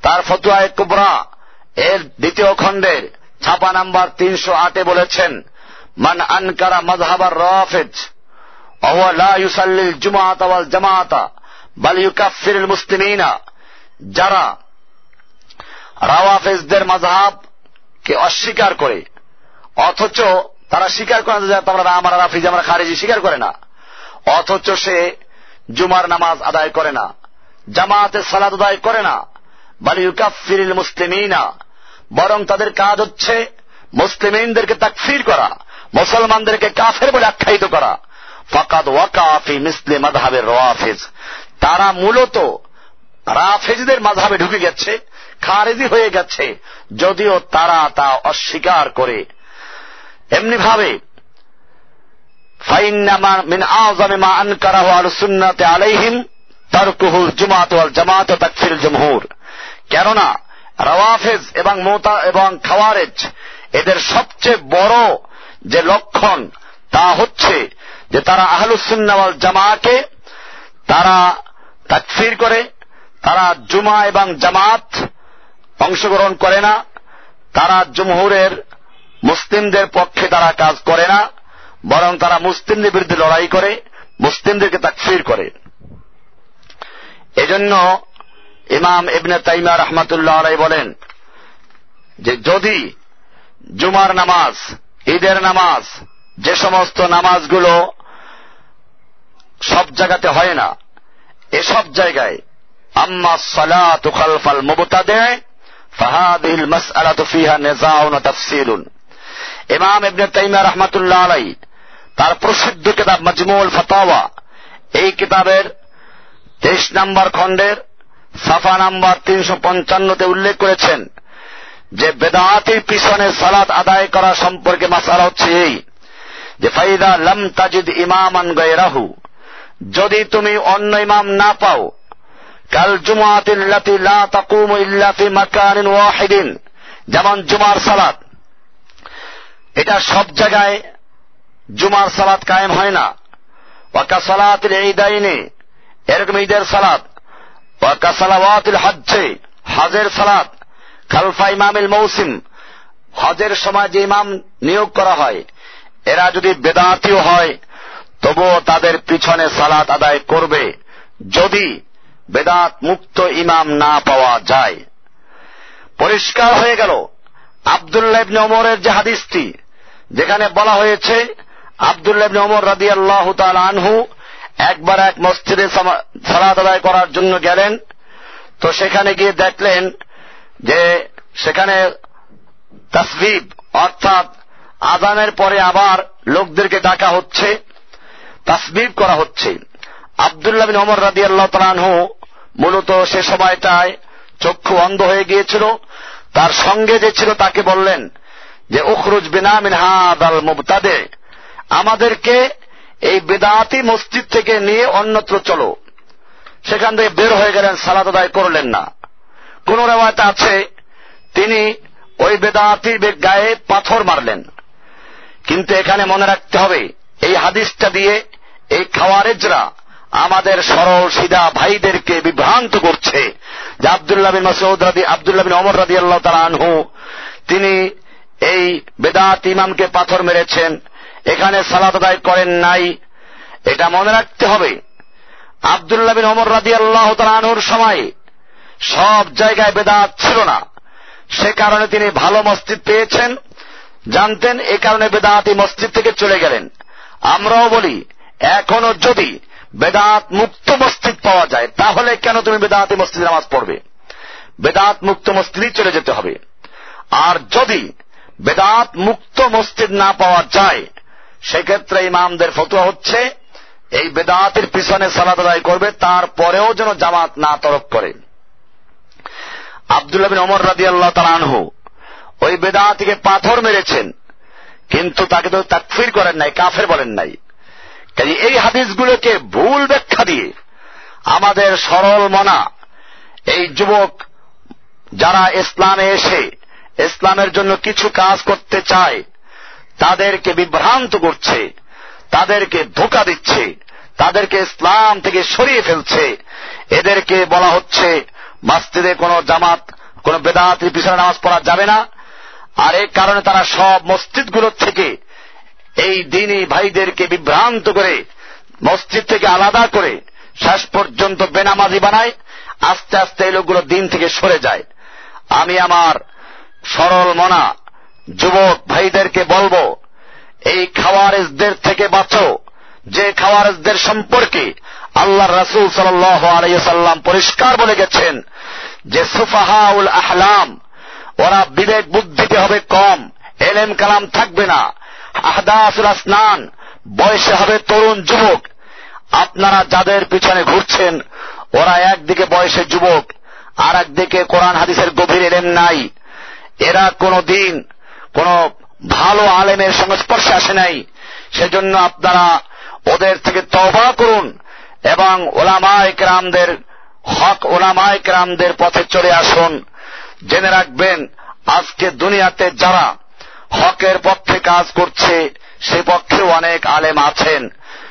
তার ফতুয়া কুবরা এর দ্বিতীয় খণ্ডের ছাপা নাম্বার তিনশো আটে বলেছেন, মান আনকারা মজহাবার রাফেজ জুমাতা জামাতা যারা রাওয়াফেজদের কে অস্বীকার করে, অথচ তারা স্বীকার করে না আমরা রাফিজ, আমরা খারেজি স্বীকার করে না, অথচ সে জুমার নামাজ আদায় করে না, জামাতে সালাদ আদায় করে না মুসলিমিনা। বরং তাদের কাজ হচ্ছে মুসলিমদেরকে তাকফির করা, মুসলমানদেরকে কাফের বলে আখ্যায়িত করা। ফাকাদ ওয়াকাফি মিসলি মাধাবের রাফেজ। তারা মূলত রাফেজদের মাঝাবে ঢুকে গেছে, খারেজি হয়ে গেছে, যদিও তারা তা অস্বীকার করে। এমনি ভাবে আলাইহিম তারকুহুল জুমাত জামাত তাকফির জমহুর। কেননা রাওয়াফেজ এবং মোতা এবং খাওয়ারেজ এদের সবচেয়ে বড় যে লক্ষণ তা হচ্ছে যে তারা আহলুসুন্নাওয়াল জামাকে তারা তাকফির করে, তারা জুমা এবং জামাত অংশগ্রহণ করে না, তারা জমহুরের মুসলিমদের পক্ষে তারা কাজ করে না, বরং তারা মুসলিমদের বিরুদ্ধে লড়াই করে, মুসলিমদেরকে তাকফির করে। এজন্য ইমাম ইবনে তাইমা রহমাতুল্লাহ আলাই বলেন যে যদি জুমার নামাজ, ঈদের নামাজ, যে সমস্ত নামাজগুলো সব জায়গাতে হয় না, এসব জায়গায় আম্মা সালাতু খালফাল মুবতাদে, ফাহাদিল মাসআলাতু ফিহা নিজাউন তাফসিলুন। ইমাম ইবনে তাইমা রহমাতুল্লাহ আলাই তার প্রসিদ্ধ কিতাব মজমুল ফতাওয়া, এই কিতাবের তেইশ নম্বর খণ্ডের সাফা নাম্বার তিনশো পঞ্চান্নতে উল্লেখ করেছেন যে বেদাতির পিছনে সালাত আদায় করা সম্পর্কে মাসালা হচ্ছে এই, যে ফাইদা লম তাজিদ ইমামান গৈরাহু যদি তুমি অন্য ইমাম না পাও, কাল জুমাতিল্লাতি লা তাকুমু মাকানিন ওয়াহিদিন, যেমন জুমার সালাত। এটা সব জায়গায় জুমার সালাত কায়েম হয় না। ওয়াকা সালাতিল ঈদাইনে, এরকম ঈদের সালাত। ওয়াকা সালাওয়াতিল হজ্জে, হজের সালাত, খালফা ইমামিল মৌসিম। হজের সময় যে ইমাম নিয়োগ করা হয়, এরা যদি বেদাতিও হয়, তবুও তাদের পিছনে সালাত আদায় করবে, যদি বেদাত মুক্ত ইমাম না পাওয়া যায়। পরিষ্কার হয়ে গেল, আবদুল্লাহ ইবনে ওমরের যে হাদিসটি, যেখানে বলা হয়েছে, আবদুল্লাহ ইবনে ওমর রাদি আল্লাহ আনহু একবার এক মসজিদে সালাদ আদায় করার জন্য গেলেন। তো সেখানে গিয়ে দেখলেন যে সেখানে তসবিব অর্থাৎ আদানের পরে আবার লোকদেরকে ডাকা হচ্ছে তাসবিব করা হচ্ছে। আবদুল্লাহ বিন অমর রাদি আল্লাহ মূলত সে সময়টায় চক্ষু অন্ধ হয়ে গিয়েছিল। তার সঙ্গে যে ছিল তাকে বললেন যে, উখরুজ বিনামিন হাদ আল মুবতাদে, আমাদেরকে এই বেদাতি মসজিদ থেকে নিয়ে অন্যত্র চলো। সেখান থেকে বের হয়ে গেলেন সালাদ আদায় করলেন না। কোন রেওয়ায়ত আছে, তিনি ওই বেদাতির গায়ে পাথর মারলেন। কিন্তু এখানে মনে রাখতে হবে, এই হাদিসটা দিয়ে এই খাওয়ারেজরা আমাদের সরল, সিধা ভাইদেরকে বিভ্রান্ত করছে। যে আবদুল্লাহ বিন মাসুদ রাদি আবদুল্লাহ বিন অমর রাদি আল্লাহ তালা আনহু, তিনি এই বেদাত ইমামকে পাথর মেরেছেন এখানে সালাত আদায় করেন নাই। এটা মনে রাখতে হবে। আবদুল্লাহ বিন অমর রাদি আল্লাহ তালানুর সময় সব জায়গায় বেদাত ছিল না। সে কারণে তিনি ভালো মসজিদ পেয়েছেন, জানতেন এ কারণে বেদাতি মসজিদ থেকে চলে গেলেন। আমরাও বলি, এখনও যদি বেদাত মুক্ত মসজিদ পাওয়া যায়, তাহলে কেন তুমি বেদাতি মসজিদে নামাজ পড়বে? বেদাত মুক্ত মসজিদই চলে যেতে হবে। আর যদি বেদাত মুক্ত মসজিদ না পাওয়া যায় সেক্ষেত্রে ইমামদের ফতুয়া হচ্ছে, এই বেদাতের পিছনে সালাদ আদায় করবে, তারপরেও যেন জামাত না তরফ করে। আবদুল্লাহ বিন অমর রাজি আল্লাহ তালানহু ওই বেদাতিকে পাথর মেরেছেন, কিন্তু তাকে তো তাকফির করেন নাই, কাফের বলেন নাই। কাজে এই হাদিসগুলোকে ভুল ব্যাখ্যা দিয়ে আমাদের সরল মনা, এই যুবক যারা ইসলামে এসে ইসলামের জন্য কিছু কাজ করতে চায় তাদেরকে বিভ্রান্ত করছে, তাদেরকে ধোকা দিচ্ছে, তাদেরকে ইসলাম থেকে সরিয়ে ফেলছে। এদেরকে বলা হচ্ছে মাস্তিদে কোনো জামাত, কোন বেদাতির পিছনে নামাজ পড়া যাবে না। আর এই কারণে তারা সব মসজিদগুলোর থেকে এই দিনই ভাইদেরকে বিভ্রান্ত করে, মসজিদ থেকে আলাদা করে শেষ পর্যন্ত বেনামাজি বানায়, আস্তে আস্তে এই লোকগুলো দিন থেকে সরে যায়। আমি আমার সরল মনা যুবক ভাইদেরকে বলব, এই খাওয়ারেজদের থেকে বাঁচো। যে খাওয়ারেজদের সম্পর্কে আল্লাহ রসুল সাল্লাম পরিষ্কার বলে গেছেন, যে সুফাহাউল আহলাম, ওরা বিবেক বুদ্ধিতে হবে কম, এলেম কালাম থাকবে না। আহদাসুল স্নান বয়সে হবে তরুণ যুবক। আপনারা যাদের পিছনে ঘুরছেন, ওরা একদিকে বয়সে যুবক আর একদিকে কোরআন হাদিসের গভীর এলেম নাই। এরা কোনো দিন কোন ভালো আলেমের সংস্পর্শে আসে নাই। সেজন্য আপনারা ওদের থেকে তবা করুন এবং ওলামায় ক্রামদের হক, ওলামায় ক্রামদের পথে চলে আসুন। জেনে রাখবেন, আজকে দুনিয়াতে যারা হকের পক্ষে কাজ করছে, সে পক্ষেও অনেক আলেম আছেন।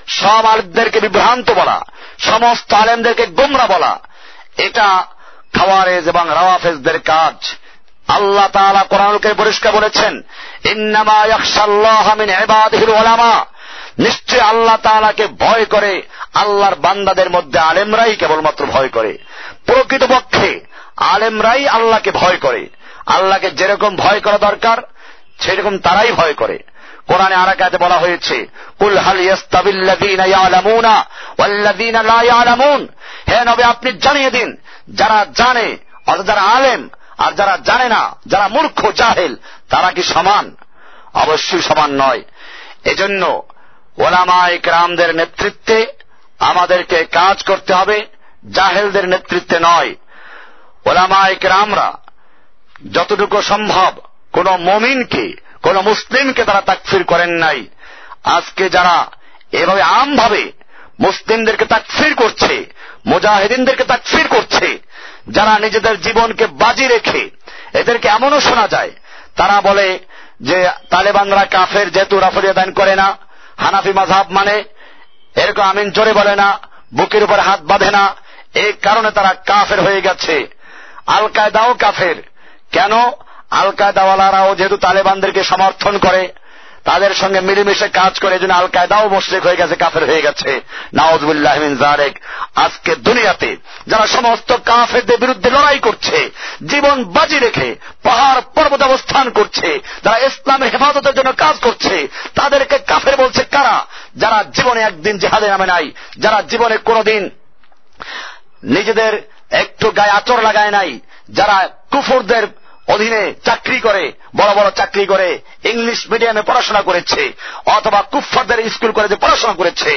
সব আলেমদেরকে বিভ্রান্ত বলা, সমস্ত আলেমদেরকে গোমরা বলা, এটা খাওয়ারেজ এবং রাওয়াফেজদের কাজ। আল্লাহ তাআলা কোরআনকে পরিষ্কার বলেছেন, ইন্নামা ইয়াখশাল্লাহ মিন ইবাদিহিল উলামা। নিশ্চয় আল্লাহ তাআলাকে ভয় করে আল্লাহর বান্দাদের মধ্যে আলেমরাই কেবলমাত্র ভয় করে। প্রকৃতপক্ষে আলেমরাই আল্লাহকে ভয় করে। আল্লাহকে যেরকম ভয় করা দরকার, সেরকম তারাই ভয় করে। কোরআনে আর কাজে বলা হয়েছে, কুল হাল ইয়াস্তাবিল্লাযীনা ইয়ালামুনা ওয়াল্লাযীনা লা ইয়ালামুন। হে নবী, আপনি জানিয়ে দিন, যারা জানে, অর্থাৎ যারা আলেম আর যারা জানে না, যারা মূর্খ, জাহেল, তারা কি সমান? অবশ্যই সমান নয়। এজন্য ওলামা ইকরামদের নেতৃত্বে আমাদেরকে কাজ করতে হবে, জাহেলদের নেতৃত্বে নয়। ওলামা ইকরামরা যতটুকু সম্ভব কোন মমিনকে, কোন মুসলিমকে তারা তাকফির করেন নাই। আজকে যারা এভাবে আমভাবে মুসলিমদেরকে তাকফির করছে, মুজাহিদিনদেরকে তাকফির করছে যারা নিজেদের জীবনকে বাজি রেখে এদেরকে এমনও শোনা যায়, তারা বলে যে তালেবানরা কাফের যেহেতু রাফরিয়া দান করে না, হানাফি মাঝাব মানে এরকম আমিন জোরে বলে না, বুকের উপর হাত বাঁধে না এই কারণে তারা কাফের হয়ে গেছে। আল কায়দাও কাফের। কেন? আল কায়দাওয়ালারাও যেহেতু তালেবানদেরকে সমর্থন করে তাদের সঙ্গে মিলেমিশে কাজ করে যেন আল কায়দাও মোশরেক হয়ে গেছে, কাফের হয়ে গেছে। নওয়াজবুল্লাহমিন জারেক আজকে দুনিয়াতে যারা সমস্ত কাফেরদের বিরুদ্ধে লড়াই করছে, জীবন বাজি রেখে পাহাড় পর্বত অবস্থান করছে, যারা ইসলামের হেফাজতের জন্য কাজ করছে, তাদেরকে কাফের বলছে কারা? যারা জীবনে একদিন জেহাদে নামে নাই, যারা জীবনে কোনদিন নিজেদের একটু গায়ে আচর লাগায় নাই, যারা কুফুরদের অধীনে চাকরি করে, বড় বড় চাকরি করে, ইংলিশ মিডিয়ামে পড়াশোনা করেছে, অথবা কুফফারদের স্কুল কলেজে পড়াশোনা করেছে।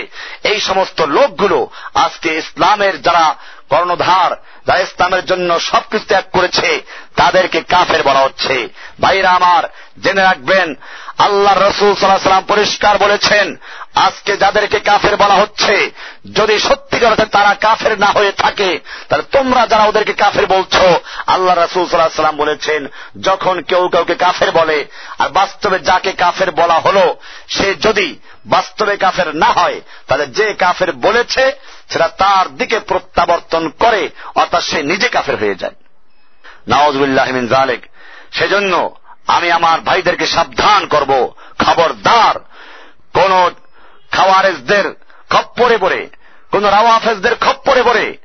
এই সমস্ত লোকগুলো আজকে ইসলামের যারা কর্ণধার, যারা ইসলামের জন্য সবকিছু ত্যাগ করেছে, তাদেরকে কাফের বলা হচ্ছে। ভাইরা আমার, জেনে রাখবেন আল্লাহ রসুল সাল্লাহ সাল্লাম পরিষ্কার বলেছেন, আজকে যাদেরকে কাফের বলা হচ্ছে, যদি সত্যিকার তারা কাফের না হয়ে থাকে, তাহলে তোমরা যারা ওদেরকে কাফের বলছো, আল্লাহ রসুল সাল্লাহ সাল্লাম বলেছেন, যখন কেউ কাউকে কাফের বলে, আর বাস্তবে যাকে কাফের বলা হলো, সে যদি বাস্তবে কাফের না হয়, তাহলে যে কাফের বলেছে, সেটা তার দিকে প্রত্যাবর্তন করে, অর্থাৎ সে নিজে কাফের হয়ে যায়। নওয়াজবুল্লাহমিন জালেক সেজন্য আমি আমার ভাইদেরকে সাবধান করব। খবরদার। কোন খাওয়ারেজদের খপ্পরে পড়ে, কোন রাওয়াফেজদের খপ্পরে পড়ে,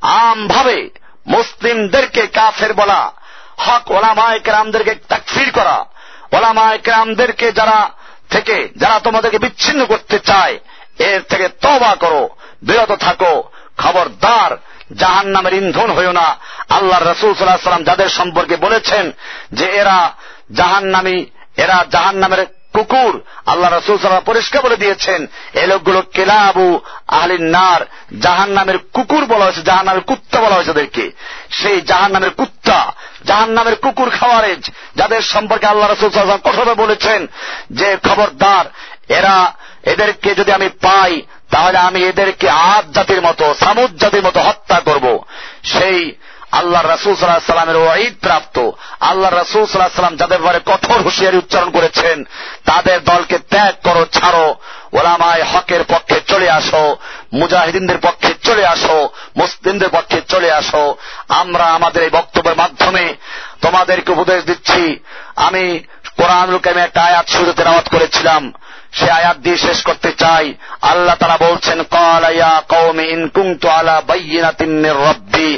আমভাবে মুসলিমদেরকে কাফের বলা, হক ওলামায় কেরামদেরকে তাকফির করা, ওলামায় কেরামদেরকে যারা থেকে, যারা তোমাদেরকে বিচ্ছিন্ন করতে চায়, এর থেকে তবা করো, বিরত থাকো, খবরদার। জাহান নামের ইন্ধন হইও না। আল্লাহ রসুল সাল্লাহ সাল্লাম যাদের সম্পর্কে বলেছেন যে এরা জাহান নামী এরা জাহান নামের কুকুর। আল্লাহ রসুল সাল্লাহ পরিষ্কার বলে দিয়েছেন এই লোকগুলো কেলাবু আহলিন নার। জাহান নামের কুকুর বলা হয়েছে জাহান নামের কুত্তা বলা হয়েছে ওদেরকে। সেই জাহান নামের কুত্তা জাহান নামের কুকুর খাওয়ারেজ যাদের সম্পর্কে আল্লাহ রসুল সাল্লাম কঠোর বলেছেন, যে খবরদার, এরা এদেরকে যদি আমি পাই, তাহলে আমি এদেরকে আদ জাতির মতো, সামুদ জাতির মতো হত্যা করব। সেই আল্লাহ রসুল সাল্লাহ সাল্লামের ওয়াইদ প্রাপ্ত। আল্লাহ রসুল সাল্লাহ সাল্লাম যাদের ব্যাপারে কঠোর হুঁশিয়ারি উচ্চারণ করেছেন, তাদের দলকে ত্যাগ করো, ছাড়ো। ওলামায় হকের পক্ষে চলে আসো, মুজাহিদিনদের পক্ষে চলে আসো, মুসলিমদের পক্ষে চলে আসো। আমরা আমাদের এই বক্তব্যের মাধ্যমে তোমাদেরকে উপদেশ দিচ্ছি। আমি কোরআনুল কামে একটা আয়াত শুরুতে তেলাওয়াত করেছিলাম। সে আয়াত দিয়ে শেষ করতে চাই। আল্লাহ তারা বলছেন কৌমে আলা রব্বি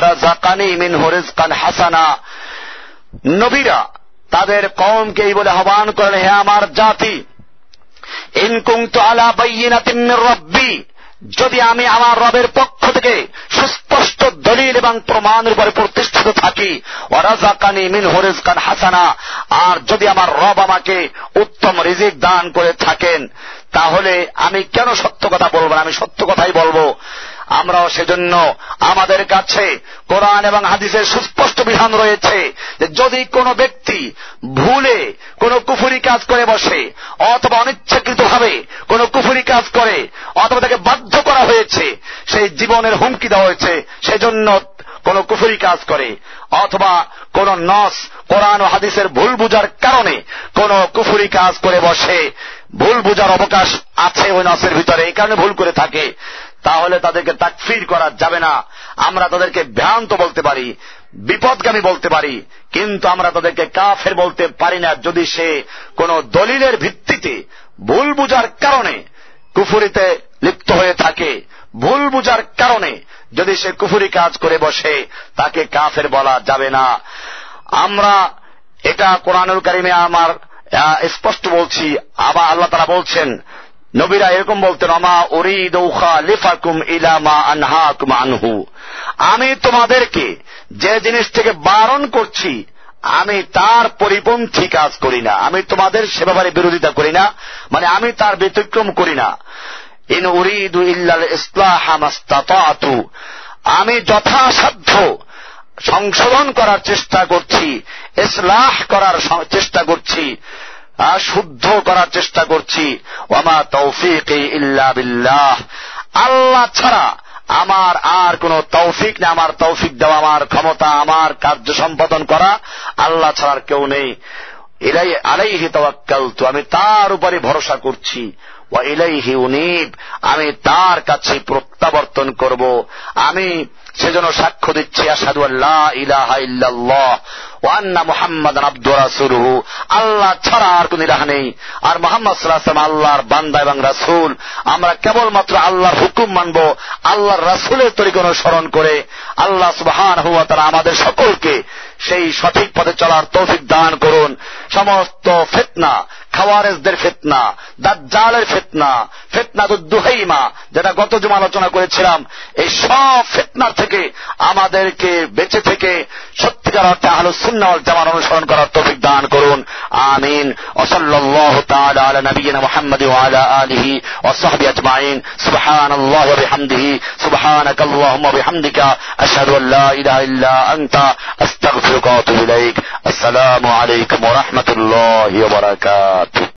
রাযাকানি মিনহু রিজকান হাসানা। নবীরা তাদের কমকে এই বলে আহ্বান করেন হে আমার জাতি, ইন কুংতু আলা বাইয়িনাতিন মির রব্বি যদি আমি আমার রবের পক্ষ থেকে সুস্পষ্ট দলিল এবং প্রমাণের উপরে প্রতিষ্ঠিত থাকি মিন হরিজকান হাসানা, আর যদি আমার রব আমাকে উত্তম রিজিক দান করে থাকেন, তাহলে আমি কেন সত্য কথা বলব আমি সত্য কথাই বলব। আমরাও সেজন্য আমাদের কাছে কোরআন এবং হাদিসের সুস্পষ্ট বিধান রয়েছে যে যদি কোনো ব্যক্তি ভুলে কোনো কুফুরি কাজ করে বসে, অথবা অনিচ্ছাকৃত ভাবে কোনো কুফুরি কাজ করে, অথবা তাকে বাধ্য করা হয়েছে, সেই জীবনের হুমকি দেওয়া হয়েছে, সেজন্য কোন কুফুরি কাজ করে, অথবা কোন নস, কোরআন ও হাদিসের ভুল বুঝার কারণে কোন কুফুরি কাজ করে বসে, ভুল বুঝার অবকাশ আছে ওই নসের ভিতরে, এই কারণে ভুল করে থাকে। তাহলে তাদেরকে তাকফির করা যাবে না। আমরা তাদেরকে ভ্রান্ত বলতে পারি, বিপদগামী বলতে পারি, কিন্তু আমরা তাদেরকে কাফের বলতে পারি না যদি সে কোন দলিলের ভিত্তিতে ভুল বুঝার কারণে কুফুরিতে লিপ্ত হয়ে থাকে। ভুল বুঝার কারণে যদি সে কুফুরি কাজ করে বসে, তাকে কাফের বলা যাবে না। আমরা এটা কোরআনুল কারিমে আমার স্পষ্ট বলছি, আবার আল্লাহ তারা বলছেন নবীরা এরকম বলতেন, আমা উরিদৌখা লিফাকুম ইলামা আনহাকুম আনহু। আমি তোমাদেরকে যে জিনিস থেকে বারণ করছি, আমি তার পরিপন্থী কাজ করি না। আমি তোমাদের সে বিরোধিতা করি না মানে আমি তার ব্যতিক্রম করি না। ইন উরিদু ইল্লাল ইসলাহামাস্তাতু আমি যথাসাধ্য সংশোধন করার চেষ্টা করছি, ইসলাহ করার চেষ্টা করছি। শুদ্ধ করার চেষ্টা করছি। ওমা তৌফিক বিল্লাহ। আল্লাহ ছাড়া আমার আর কোন তৌফিক না আমার তৌফিক দেওয়া, আমার ক্ষমতা, আমার কার্য সম্পাদন করা আল্লাহ ছাড়ার কেউ নেই। এলাই আলাইহি তওয়াক্কাল তো আমি তার উপরে ভরসা করছি। ইলাইহি উনিব, আমি তার কাছে প্রত্যাবর্তন করব। আমি সেজন্য সাক্ষ্য দিচ্ছি আসাদু আল্লাহ ইলাহা ইল্লাল্লাহ। ও আন্না মোহাম্মদ আব্দুর রাসুলহু। আল্লাহ ছাড়া আর কোন নেই। আর মোহাম্মদ আল্লাহর বান্দা এবং রাসুল। আমরা কেবলমাত্র আল্লাহর হুকুম মানব, আল্লাহর রাসুলের তরিক অনুসরণ করে। আল্লাহ সুবহান হুয়া তারা আমাদের সকলকে সেই সঠিক পথে চলার তৌফিক দান করুন। সমস্ত ফেতনা খাওয়ারেজদের ফেতনা, দাজ্জালের ফেতনা ফেতনা তো দুহাইমা, যেটা গত জমা আলোচনা করেছিলাম, এই সব ফেতনার থেকে আমাদেরকে বেঁচে থেকে সত্যিকার অর্থে আহল সুন্নাওয়াল জামান অনুসরণ করার তৌফিক দান করুন। আমিন। ওসল্লাল্লাহু তাআলা আলা নবিয়িনা মুহাম্মদ ওয়া আলা আলিহি ওয়া সাহবিহি আজমাইন। সুবহানাল্লাহি ওয়া বিহামদিহি, সুবহানাকাল্লাহুম্মা ওয়া বিহামদিকা, আশহাদু আল লা ইলাহা ইল্লা আনতা, আস্তাগফিরুকা ওয়া আতুবু ইলাইক। আসসালামু আলাইকুম ওয়া রাহমাতুল্লাহি ওয়া বারাকাতুহু। God